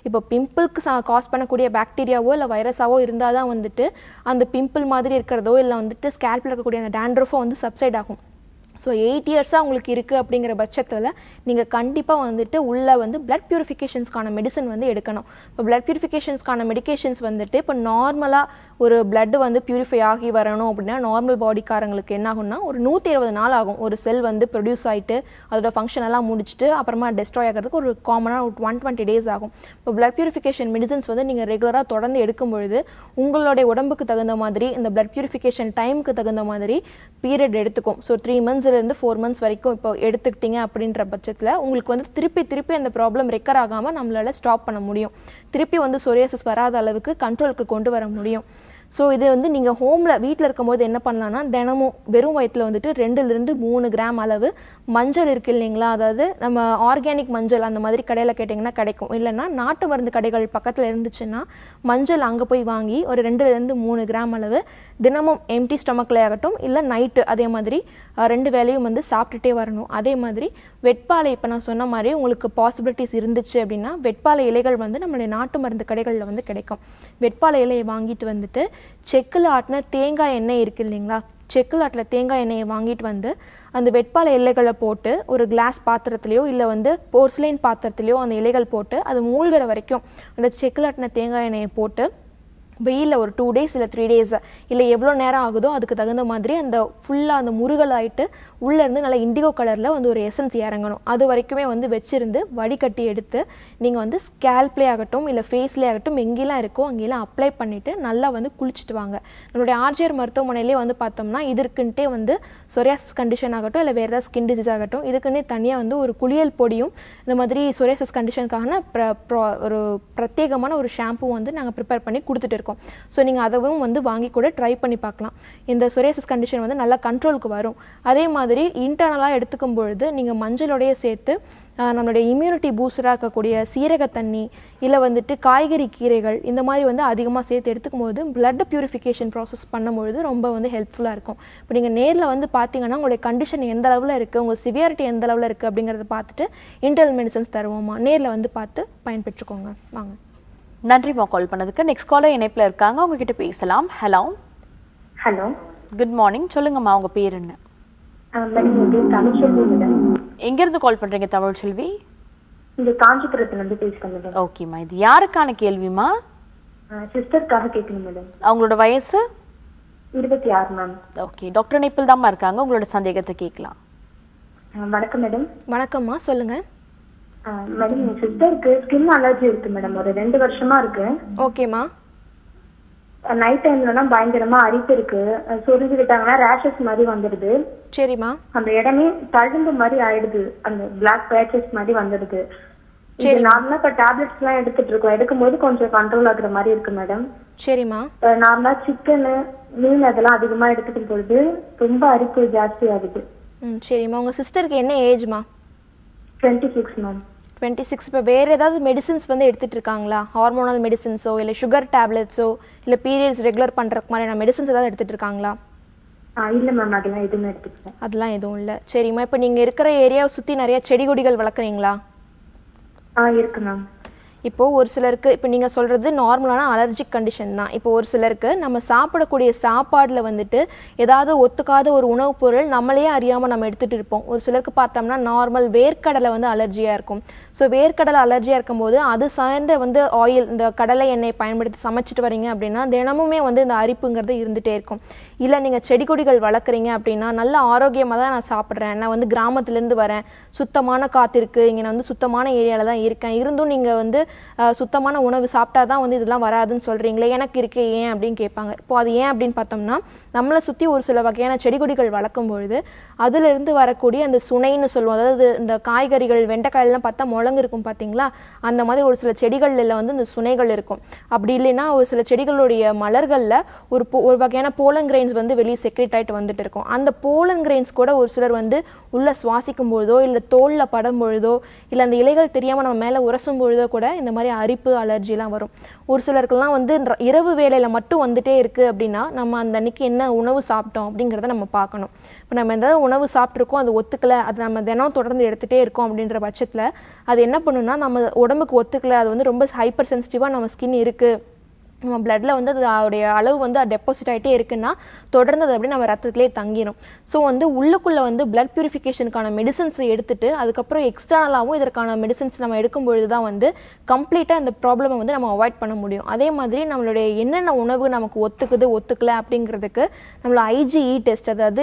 இப்போ பிம்பிள்க்கு சா காஸ் பண்ணக்கூடிய பாக்டீரியாவோ இல்லை வைரஸாவோ இருந்தால் தான் வந்துட்டு அந்த பிம்பிள் மாதிரி இருக்கிறதோ இல்லை வந்துட்டு ஸ்கேல்பில் இருக்கக்கூடிய அந்த டேண்ட்ரஃபோ வந்து சப்சைட் ஆகும். ஸோ எயிட் இயர்ஸாக உங்களுக்கு இருக்குது அப்படிங்கிற பட்சத்தில் நீங்கள் கண்டிப்பாக வந்துட்டு உள்ளே வந்து பிளட் பியூரிஃபிகேஷன்ஸ்க்கான மெடிசன் வந்து எடுக்கணும். இப்போ பிளட் பியூரிஃபிகேஷன்ஸ்க்கான மெடிகேஷன்ஸ் வந்துட்டு இப்போ நார்மலாக ஒரு பிளட் வந்து பியூரிஃபை ஆகி வரணும் அப்படின்னா நார்மல் பாடிக்காரங்களுக்கு என்ன ஆகும்னா ஒரு நூற்றி இருபது நாள் ஆகும். ஒரு செல் வந்து ப்ரொடியூஸ் ஆகிட்டு அதோட ஃபங்க்ஷன் எல்லாம் முடிச்சுட்டு அப்புறமா டெஸ்ட்ராய் ஆகிறதுக்கு ஒரு காமனாக ஒரு ஒன் டுவெண்ட்டி டேஸ் ஆகும். இப்போ பிளட் பியூரிஃபிகேஷன் மெடிசன்ஸ் வந்து நீங்கள் ரெகுலராக தொடர்ந்து எடுக்கும் பொழுது உங்களுடைய உடம்புக்கு தகுந்த மாதிரி இந்த பிளட் பியூரிஃபிகேஷன் டைமுக்கு தகுந்த மாதிரி பீரியட் எடுத்துக்கும். ஸோ த்ரீ மந்த்ஸ் மந்த்ஸ்லேருந்து ஃபோர் மந்த்ஸ் வரைக்கும் இப்போ எடுத்துக்கிட்டீங்க அப்படின்ற பட்சத்தில் உங்களுக்கு வந்து திருப்பி திருப்பி அந்த ப்ராப்ளம் ரெக்கர் ஆகாமல் நம்மளால ஸ்டாப் பண்ண முடியும். திருப்பி வந்து சொரியாசஸ் வராத அளவுக்கு கண்ட்ரோலுக்கு கொண்டு வர முடியும். ஸோ இது வந்து நீங்கள் ஹோமில் வீட்டில் இருக்கும்போது என்ன பண்ணலான்னா தினமும் வெறும் வயிற்றில் வந்துட்டு ரெண்டுலேருந்து மூணு கிராம் அளவு மஞ்சள் இருக்கு இல்லைங்களா? அதாவது நம்ம ஆர்கானிக் மஞ்சள் அந்த மாதிரி கடையில் கேட்டிங்கன்னா கிடைக்கும். இல்லைன்னா நாட்டு மருந்து கடைகள் பக்கத்தில் இருந்துச்சுன்னா மஞ்சள் அங்கே போய் வாங்கி ஒரு ரெண்டுலேருந்து மூணு கிராம் அளவு தினமும் எம்டி ஸ்டொமக்கில் ஆகட்டும் இல்லை நைட்டு அதே மாதிரி ரெண்டு வேலையும் வந்து சாப்பிட்டுட்டே வரணும். அதே மாதிரி வெட்பாலை இப்போ நான் சொன்ன மாதிரி உங்களுக்கு பாசிபிலிட்டிஸ் இருந்துச்சு அப்படின்னா வெட்பாலை இலைகள் வந்து நம்மளுடைய நாட்டு மருந்து கடைகளில் வந்து கிடைக்கும். வெட்பாலை இலையை வாங்கிட்டு வந்துட்டு செக்கில் ஆட்டின தேங்காய் எண்ணெய் இருக்கு இல்லைங்களா? செக்கில் ஆட்டின தேங்காய் எண்ணெயை வாங்கிட்டு வந்து அந்த வெட்பாலை இலைகளை போட்டு ஒரு கிளாஸ் பாத்திரத்துலையோ இல்லை வந்து போர்ஸ்லைன் பாத்திரத்துலையோ அந்த இலைகள் போட்டு அது மூழ்கிற வரைக்கும் அந்த செக்கில் ஆட்டின தேங்காய் எண்ணெயை போட்டு வெயிலில் ஒரு டூ டேஸ் இல்லை த்ரீ டேஸ் இல்லை எவ்வளோ நேரம் ஆகுதோ அதுக்கு தகுந்த மாதிரி அந்த ஃபுல்லாக அந்த முருகல் ஆகிட்டு உள்ளே இருந்து நல்லா இண்டிகோ கலரில் வந்து ஒரு எசன்ஸ் இறங்கணும். அது வரைக்குமே வந்து வச்சுருந்து வடிகட்டி எடுத்து நீங்கள் வந்து ஸ்கேல்ப்லே ஆகட்டும் இல்லை ஃபேஸ்லேயே ஆகட்டும் எங்கெல்லாம் இருக்கோ அங்கெல்லாம் அப்ளை பண்ணிவிட்டு நல்லா வந்து குளிச்சுட்டு வாங்க. நம்மளுடைய ஆர்ஜிஆர் மருத்துவமனையிலே வந்து பார்த்தோம்னா இதற்குன்ட்டே வந்து சொரியாசஸ் கண்டிஷன் ஆகட்டும் இல்லை வேறு ஏதாவது ஸ்கின் டிசீஸ் ஆகட்டும் இதுக்குன்னே தனியாக வந்து ஒரு குளியல் பொடியும் இந்த மாதிரி சொரியாசஸ் கண்டிஷனுக்கான ப்ர ப்ரா- ஒரு பிரத்யேகமான ஒரு ஷாம்பு வந்து நாங்கள் ப்ரிப்பேர் பண்ணி கொடுத்துட்டு இருக்கோம். ஸோ நீங்கள் அதுவும் வந்து வாங்கி கூட ட்ரை பண்ணி பார்க்கலாம். இந்த சொரியாசிஸ் கண்டிஷன் வந்து நல்லா கண்ட்ரோலுக்கு வரும். அதே மாதிரி இன்டர்னலாக எடுத்துக்கும் பொழுது நீங்கள் மஞ்சளோடைய சேர்த்து நம்மளுடைய இம்யூனிட்டி பூஸ்டராக இருக்கக்கூடிய சீரக தண்ணி இல்லை வந்துட்டு காய்கறி கீரைகள் இந்த மாதிரி வந்து அதிகமாக சேர்த்து எடுத்துக்கும் போது பிளட் பியூரிஃபிகேஷன் ப்ராசஸ் பண்ணும்பொழுது ரொம்ப வந்து ஹெல்ப்ஃபுல்லாக இருக்கும். இப்போ நீங்கள் நேரில் வந்து பார்த்தீங்கன்னா உங்களுடைய கண்டிஷன் எந்த அளவில் இருக்குது உங்கள் சிவியாரிட்டி எந்த அளவில் இருக்குது அப்படிங்கிறத பார்த்துட்டு இன்டர்னல் மெடிசன்ஸ் தருவோமா? நேரில் வந்து பார்த்து பயன்பெற்றுக்கோங்க. வாங்க. நன்றிம்மா கால் பண்ணதுக்கு. நெக்ஸ்ட் காலர் இணைப்பில் இருக்காங்க. உங்ககிட்ட பேசலாம். ஹலோ ஹலோ குட் மார்னிங் சொல்லுங்கம்மா உங்க பேர் என்ன? மேடம் எங்கேருந்து கால் பண்றீங்க தமிழ் செல்வி இங்க காஞ்சிபுரத்துல இருந்து பேசுறேன் மேடம் ஓகேம்மா இது யாருக்கான கேள்விமா சிஸ்டருக்காக கேட்கணும் மேடம் அவங்களோட வயசு? இருபத்தி ஆறு மேம் ஓகே டாக்டர் இணைப்பில் தாம்மா இருக்காங்க. உங்களோட சந்தேகத்தை கேட்கலாம். வணக்கம் மேடம் வணக்கம்மா சொல்லுங்கள் மேடம் என் சிஸ்டருக்கு ஸ்கின் அலர்ஜி இருக்கு மேடம் ஒரு ரெண்டு வருஷமா இருக்கு. ஓகேம்மா நைட் டைம்லலாம் பயங்கரமா அரிப்பு இருக்கு. சொரிஞ்சு விட்டாங்கன்னா ரேஷஸ் மாதிரி வந்துடுது. சரிம்மா அந்த இடமே தழும்பு மாதிரி ஆயிடுது. அந்த பிளாக் பேச்சஸ் மாதிரி வந்துடுது. இது நார்மலா இப்ப டேப்லெட்ஸ் எல்லாம் எடுத்துட்டு இருக்கோம். எடுக்கும்போது கொஞ்சம் கண்ட்ரோல் ஆகுற மாதிரி இருக்கு மேடம் சரிம்மா நார்மலா சிக்கனு மீன் அதெல்லாம் அதிகமா எடுத்துக்கும் பொழுது ரொம்ப அரிப்பு ஜாஸ்தி ஆகுது. சரிம்மா உங்கள் சிஸ்டருக்கு என்ன ஏஜ்மா twenty six ma'am twenty six இப்போ வேறு ஏதாவது மெடிசின்ஸ் வந்து எடுத்துட்டு இருக்காங்களா? ஹார்மோனல் மெடிசின்ஸோ இல்லை சுகர் டேப்லெட்ஸோ இல்லை பீரியட்ஸ் ரெகுலர் பண்ணுறதுக்கு மாதிரியான மெடிசின்ஸ் ஏதாவது எடுத்துட்டு இருக்காங்களா? இல்ல மேம் அதெல்லாம் எதுவுமே எடுத்துக்கல. அதெல்லாம் எதுவும் இல்லை. சரிம்மா இப்போ நீங்கள் இருக்கிற ஏரியாவை சுற்றி நிறைய செடி கொடிகள் வளர்க்குறீங்களா? ஆ இருக்கு மேம் இப்போது ஒரு சிலருக்கு இப்போ நீங்கள் சொல்கிறது நார்மலான அலர்ஜிக் கண்டிஷன் தான். இப்போ ஒரு சிலருக்கு நம்ம சாப்பிடக்கூடிய சாப்பாடில் வந்துட்டு ஏதாவது ஒத்துக்காத ஒரு உணவுப் பொருள் நம்மளே அறியாமல் நம்ம எடுத்துகிட்டு இருப்போம். ஒரு சிலருக்கு பார்த்தோம்னா நார்மல் வேர்க்கடலை வந்து அலர்ஜியாக இருக்கும். ஸோ வேர்க்கடலை அலர்ஜியாக இருக்கும்போது அது சார்ந்த வந்து ஆயில் இந்த கடலை எண்ணெய் பயன்படுத்தி சமைச்சிட்டு வரீங்க அப்படின்னா தினமுமே வந்து இந்த அரிப்புங்கிறது இருந்துகிட்டே இருக்கும். இல்லை நீங்கள் செடி கொடிகள் வளர்க்குறீங்க அப்படின்னா நல்ல ஆரோக்கியமாக தான் நான் சாப்பிட்றேன். நான் வந்து கிராமத்துலேருந்து வரேன். சுத்தமான காற்று இருக்குது இங்கே நான் வந்து சுத்தமான ஏரியாவில் தான் இருக்கேன். இருந்தும் நீங்கள் வந்து சுத்தமான உணவு சாப்பிட்டா தான் வந்து இதெல்லாம் வராதுன்னு சொல்கிறீங்களே எனக்கு இருக்கே ஏன் அப்படின்னு கேட்பாங்க. இப்போ அது ஏன் அப்படின்னு பார்த்தோம்னா நம்மளை சுற்றி ஒரு சில வகையான செடி கொடிகள் வளர்க்கும் பொழுது அதிலிருந்து வரக்கூடிய அந்த சுனைன்னு சொல்லுவோம். அதாவது இந்த காய்கறிகள் வெண்டைக்காயெல்லாம் பார்த்தா முழங்கு இருக்கும் பார்த்தீங்களா? அந்த மாதிரி ஒரு சில செடிகளில் வந்து இந்த சுனைகள் இருக்கும். அப்படி இல்லைன்னா ஒரு சில செடிகளுடைய மலர்களில் ஒரு போ- ஒரு வகையான போலன் கிரெயின்ஸ் வந்து வெளியே செக்ரெட் ஆகிட்டு வந்துட்டு இருக்கும். அந்த போலன் கிரெயின்ஸ் கூட ஒரு சிலர் வந்து உள்ளே சுவாசிக்கும் பொழுதோ இல்லை தோலில் படும் பொழுதோ இல்லை அந்த இலைகள் தெரியாமல் நம்ம மேலே உரசும் பொழுதோ கூட இந்த மாதிரி அரிப்பு அலர்ஜிலாம் வரும். ஒரு சிலருக்குலாம் வந்து இரவு வேலையில் மட்டும் வந்துட்டே இருக்குது அப்படின்னா நம்ம அந்த அன்னைக்கு என்ன உணவு சாப்பிட்டோம் அப்படிங்கிறத நம்ம பார்க்கணும். இப்போ நம்ம எதாவது உணவு சாப்பிட்ருக்கோம் அது ஒத்துக்கலை அது நம்ம தினம் தொடர்ந்து எடுத்துகிட்டே இருக்கோம் அப்படின்ற பட்சத்தில் அது என்ன பண்ணுன்னா நம்ம உடம்புக்கு ஒத்துக்கலை அது வந்து ரொம்ப ஹைப்பர் சென்சிட்டிவாக நம்ம ஸ்கின் இருக்குது நம்ம பிளட்டில் வந்து அது அதோடைய அளவு வந்து டெபாசிட் ஆகிட்டே இருக்குன்னா தொடர்ந்து அது அப்படியே நம்ம ரத்தத்திலே தங்கிடும் ஸோ வந்து உள்ளுக்குள்ளே வந்து பிளட் பியூரிஃபிகேஷனுக்கான மெடிசன்ஸ் எடுத்துட்டு அதுக்கப்புறம் எக்ஸ்டர்னலாகவும் இதற்கான மெடிசன்ஸ் நம்ம எடுக்கும்பொழுது தான் வந்து கம்ப்ளீட்டாக இந்த ப்ராப்ளமை வந்து நம்ம அவாய்ட் பண்ண முடியும். அதே மாதிரி நம்மளுடைய என்னென்ன உணவு நமக்கு ஒத்துக்குது ஒத்துக்கல அப்படிங்கிறதுக்கு நம்மளோட ஐஜிஇ டெஸ்ட் அதாவது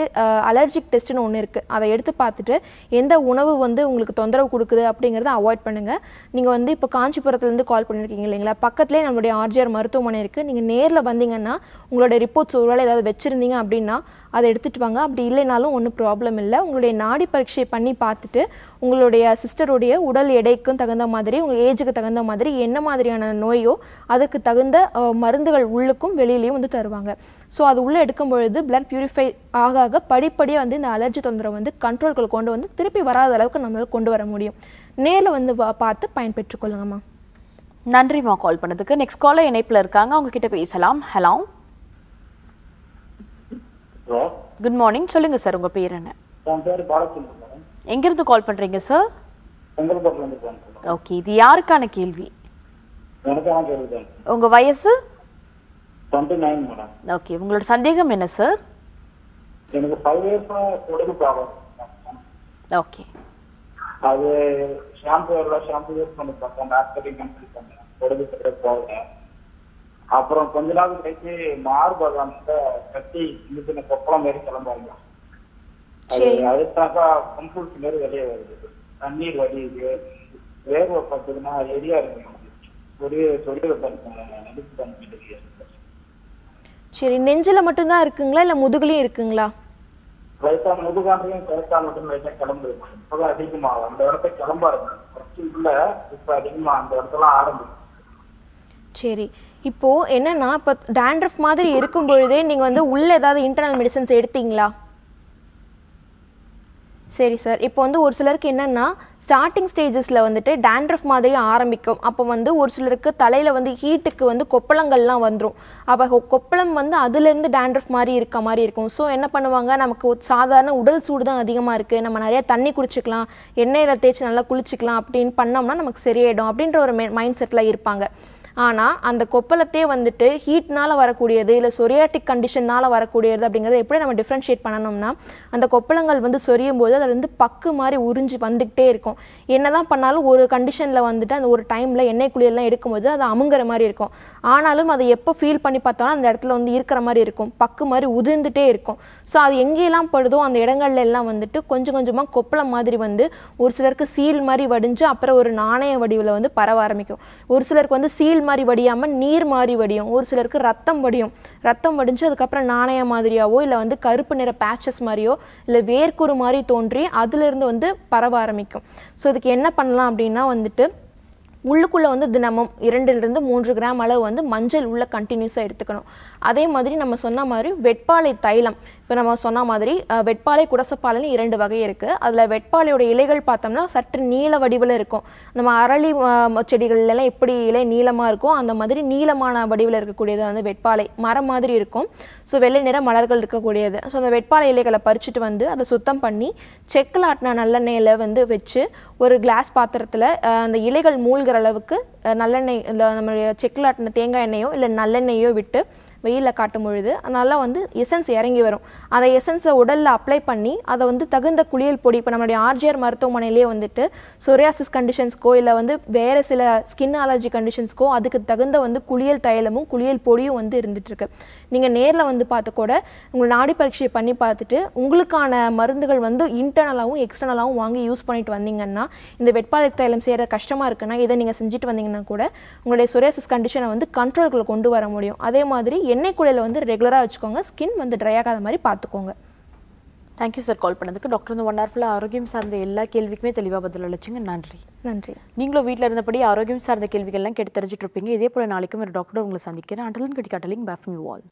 அலர்ஜிக் டெஸ்ட்னு ஒன்று இருக்குது அதை எடுத்து பார்த்துட்டு எந்த உணவு வந்து உங்களுக்கு தொந்தரவு கொடுக்குது அப்படிங்கிறத அவாய்ட் பண்ணுங்கள் நீங்கள் வந்து இப்போ காஞ்சிபுரத்துலேருந்து கால் பண்ணியிருக்கீங்க இல்லைங்களா? பக்கத்துலேயே நம்மளுடைய ஆர்ஜிஆர் மருத்துவமனை இருக்குது நீங்கள் நேரில் வந்தீங்கன்னா உங்களோட ரிப்போர்ட்ஸ் ஒருவேளை ஏதாவது வச்சுருந்தீங்க அப்படின்னா அதை எடுத்துகிட்டு வாங்க. அப்படி இல்லைனாலும் ஒன்றும் ப்ராப்ளம் இல்லை. உங்களுடைய நாடி பரீட்சை பண்ணி பார்த்துட்டு உங்களுடைய சிஸ்டருடைய உடல் எடைக்கும் தகுந்த மாதிரி உங்கள் ஏஜுக்கு தகுந்த மாதிரி என்ன மாதிரியான நோயோ அதற்கு தகுந்த மருந்துகள் உள்ளுக்கும் வெளியிலையும் வந்து தருவாங்க. ஸோ அது உள்ளே எடுக்கும் பொழுது பிளட் பியூரிஃபை ஆக ஆக படிப்படியாக வந்து இந்த அலர்ஜி தொந்தரவு வந்து கண்ட்ரோல்கள் கொண்டு வந்து திருப்பி வராத அளவுக்கு நம்மளால் கொண்டு வர முடியும். நேரில் வந்து பார்த்து பயன்பெற்றுக் கொள்ளுங்கம்மா நன்றிமா கால் பண்ணதுக்கு. நெக்ஸ்ட் காலர் இணைப்புல இருக்காங்க. அவங்க கிட்ட பேசலாம் ஹலோ குட் மார்னிங் சொல்லுங்க சார் உங்க பேர் என்ன? மேடம் எங்கிருந்து கால் பண்றீங்க சார் ஓகே இது யாருக்கான கேள்வி? உங்க வயசு? ஓகே உங்களோட சந்தேகம் என்ன சார் ஓகே அது ஷாம்பு எல்லாம் ஷாம்பு யூஸ் பண்ணி பார்த்தேன். டாக்டரையும் கன்சல்ட் பண்ணேன் உடம்பு சரியாக போகல அப்புறம் கொஞ்ச நாள் கழிச்சு மார்பகம்ல கட்டி சின்ன சின்ன கொப்பளம் மாரி கிளம்பாங்க. அது சரி. அதுக்காக கம்பூல்ஸ் மாரி வெளியே வருது. தண்ணீர் வடியுது. வேர்வை பார்த்தீங்கன்னா எரியா இருக்கு நடிப்பு பண்ணிட்டு சரி நெஞ்சில் மட்டும்தான் இருக்குங்களா? இல்லை முதுகுலையும் இருக்குங்களா? லைட்டா முதுகாண்டையும் கைத்தா மட்டும் லைட்டா கிளம்புது. இப்பதான் அதிகமாகும் அந்த இடத்த கிளம்ப இருக்கு ஃபர்ஸ்ட் இல்ல இப்ப அதிகமா அந்த இடத்துல ஆரம்பிக்கும் சரி. இப்போ என்னன்னா இப்போ டேண்ட்ரஃப் மாதிரி இருக்கும் பொழுதே நீங்க வந்து உள்ள ஏதாவது இன்டர்னல் மெடிசன்ஸ் எடுத்தீங்களா? சரி சார் இப்போ வந்து ஒரு சிலருக்கு என்னன்னா ஸ்டார்டிங் ஸ்டேஜஸில் வந்துட்டு டேண்ட்ரஃப் மாதிரி ஆரம்பிக்கும். அப்போ வந்து ஒரு சிலருக்கு தலையில் வந்து ஹீட்டுக்கு வந்து கொப்பளங்கள்லாம் வந்துடும் அப்போ கொப்பளம் வந்து அதுலேருந்து டேண்ட்ரஃப் மாதிரி இருக்க மாதிரி இருக்கும். ஸோ என்ன பண்ணுவாங்க? நமக்கு சாதாரண உடல் சூடு தான் அதிகமாக இருக்குது நம்ம நிறைய தண்ணி குடிச்சிக்கலாம். எண்ணெயில் தேய்ச்சி நல்லா குளிச்சிக்கலாம் அப்படின்னு பண்ணோம்னா நமக்கு சரியாயிடும் அப்படின்ற ஒரு மைண்ட் செட்டில் இருப்பாங்க. ஆனால் அந்த கொப்பளத்தே வந்துட்டு ஹீட்னால் வரக்கூடியது இல்லை சொரியாட்டிக் கண்டிஷன்னால் வரக்கூடியது அப்படிங்கிறத எப்படி நம்ம டிஃப்ரென்ஷியேட் பண்ணணும்னா அந்த கொப்பளங்கள் வந்து சொரியும் போது அதில் வந்து பக்கு மாதிரி உறிஞ்சி வந்துக்கிட்டே இருக்கும். என்ன தான் பண்ணாலும் ஒரு கண்டிஷனில் வந்துட்டு அந்த ஒரு டைமில் எண்ணெய் குளியெல்லாம் எடுக்கும்போது அது அமுங்குற மாதிரி இருக்கும். ஆனாலும் அதை எப்போ ஃபீல் பண்ணி பார்த்தாலும் அந்த இடத்துல வந்து இருக்கிற மாதிரி இருக்கும். பக்கு மாதிரி உதிர்ந்துட்டே இருக்கும். ஸோ அது எங்கெல்லாம் படுதோ அந்த இடங்கள்ல எல்லாம் வந்துட்டு கொஞ்சம் கொஞ்சமாக கொப்பளம் மாதிரி வந்து ஒரு சிலருக்கு சீல் மாதிரி வடிஞ்சு அப்புறம் ஒரு நாணய வடிவில் வந்து பரவ ஆரம்பிக்கும். ஒரு சிலருக்கு வந்து சீல் மாதிரி வடியாமல் நீர் மாதிரி வடியும். ஒரு சிலருக்கு ரத்தம் வடியும். ரத்தம் வடிஞ்சு அதுக்கப்புறம் நாணய மாதிரியாவோ இல்லை வந்து கருப்பு நிற பேச்சஸ் மாதிரியோ இல்லை வேர்க்குறு மாதிரி தோன்றி அதுலேருந்து வந்து பரவ ஆரம்பிக்கும். ஸோ இதுக்கு என்ன பண்ணலாம் அப்படின்னா வந்துட்டு உள்ளுக்குள்ளே வந்து தினமும் இரண்டுலேருந்து மூன்று கிராம் அளவு வந்து மஞ்சள் உள்ள கண்டினியூஸாக எடுத்துக்கணும். அதே மாதிரி நம்ம சொன்ன மாதிரி வெட்பாலை தைலம். இப்போ நம்ம சொன்ன மாதிரி வெட்பாலை குடசப்பாலைன்னு இரண்டு வகை இருக்குது அதில் வெட்பாலையோட இலைகள் பார்த்தோம்னா சற்று நீல வடிவில் இருக்கும். நம்ம அரளி செடிகள்லாம் எப்படி இலை நீளமாக இருக்கும் அந்த மாதிரி நீளமான வடிவில் இருக்கக்கூடியது வந்து வெட்பாலை மரம் மாதிரி இருக்கும். ஸோ வெள்ளை நிற மலர்கள் இருக்கக்கூடியது. ஸோ அந்த வெட்பாலை இலைகளை பறிச்சுட்டு வந்து அதை சுத்தம் பண்ணி செக்கில் ஆட்டின நல்லெண்ணெயில் வந்து வச்சு ஒரு கிளாஸ் பாத்திரத்தில் அந்த இலைகள் மூழ்கிற அளவுக்கு நல்லெண்ணெய் இல்லை நம்மளுடைய செக்கில் ஆட்டின தேங்காய் எண்ணெயோ இல்லை நல்லெண்ணெயோ விட்டு வெயிலில் காட்டும் பொழுது நல்லா வந்து எசன்ஸ் இறங்கி வரும். அதை எசன்ஸை உடலில் அப்ளை பண்ணி அதை வந்து தகுந்த குளியல் பொடி இப்போ நம்மளுடைய ஆர்ஜிஆர் மருத்துவமனையிலேயே வந்துட்டு சொரியாசிஸ் கண்டிஷன்ஸ்க்கோ இல்லை வந்து வேறு சில ஸ்கின் அலர்ஜி கண்டிஷன்ஸ்க்கோ அதுக்கு தகுந்த வந்து குளியல் தைலமும் குளியல் பொடியும் வந்து இருந்துகிட்ருக்கு நீங்கள் நேரில் வந்து பார்த்து கூட உங்கள் நாடி பரீட்சை பண்ணி பார்த்துட்டு உங்களுக்கான மருந்துகள் வந்து இன்டர்னலாகவும் எக்ஸ்டர்னலாகவும் வாங்கி யூஸ் பண்ணிட்டு வந்தீங்கன்னா இந்த வெட்பாலை தைலம் செய்கிற கஷ்டமாக இருக்குன்னா இதை நீங்கள் செஞ்சுட்டு வந்தீங்கன்னா கூட உங்களுடைய சொரியாசிஸ் கண்டிஷனை வந்து கண்ட்ரோலுக்குள்ளே கொண்டு வர முடியும். அதே மாதிரி எண்ணெய் குளியலை வந்து ரெகுலராக வச்சுக்கோங்க. ஸ்கின் வந்து ட்ரை ஆகாத மாதிரி பார்த்துக்கோங்க. தேங்க்யூ சார் கால் பண்ணதுக்கு. டாக்டர் வந்து ஒன் ஹவர்ஃபுல்லாக ஆரோக்கியம் சார்ந்த எல்லா கேள்விக்குமே தெளிவாக பதில் அளிச்சிங்க. நன்றி. நன்றி. நீங்களும் வீட்டில் இருந்தபடி ஆரோக்கியம் சார்ந்த கேள்விகள்லாம் கேட்டு தெரிஞ்சுட்டு இருப்பீங்க. இதே போல நாளைக்கும் ஒரு டாக்டர் உங்களை சந்திக்கிறேன். அண்டலன் கட்டி கட்டலிங் பேஃப் யூ ஆல்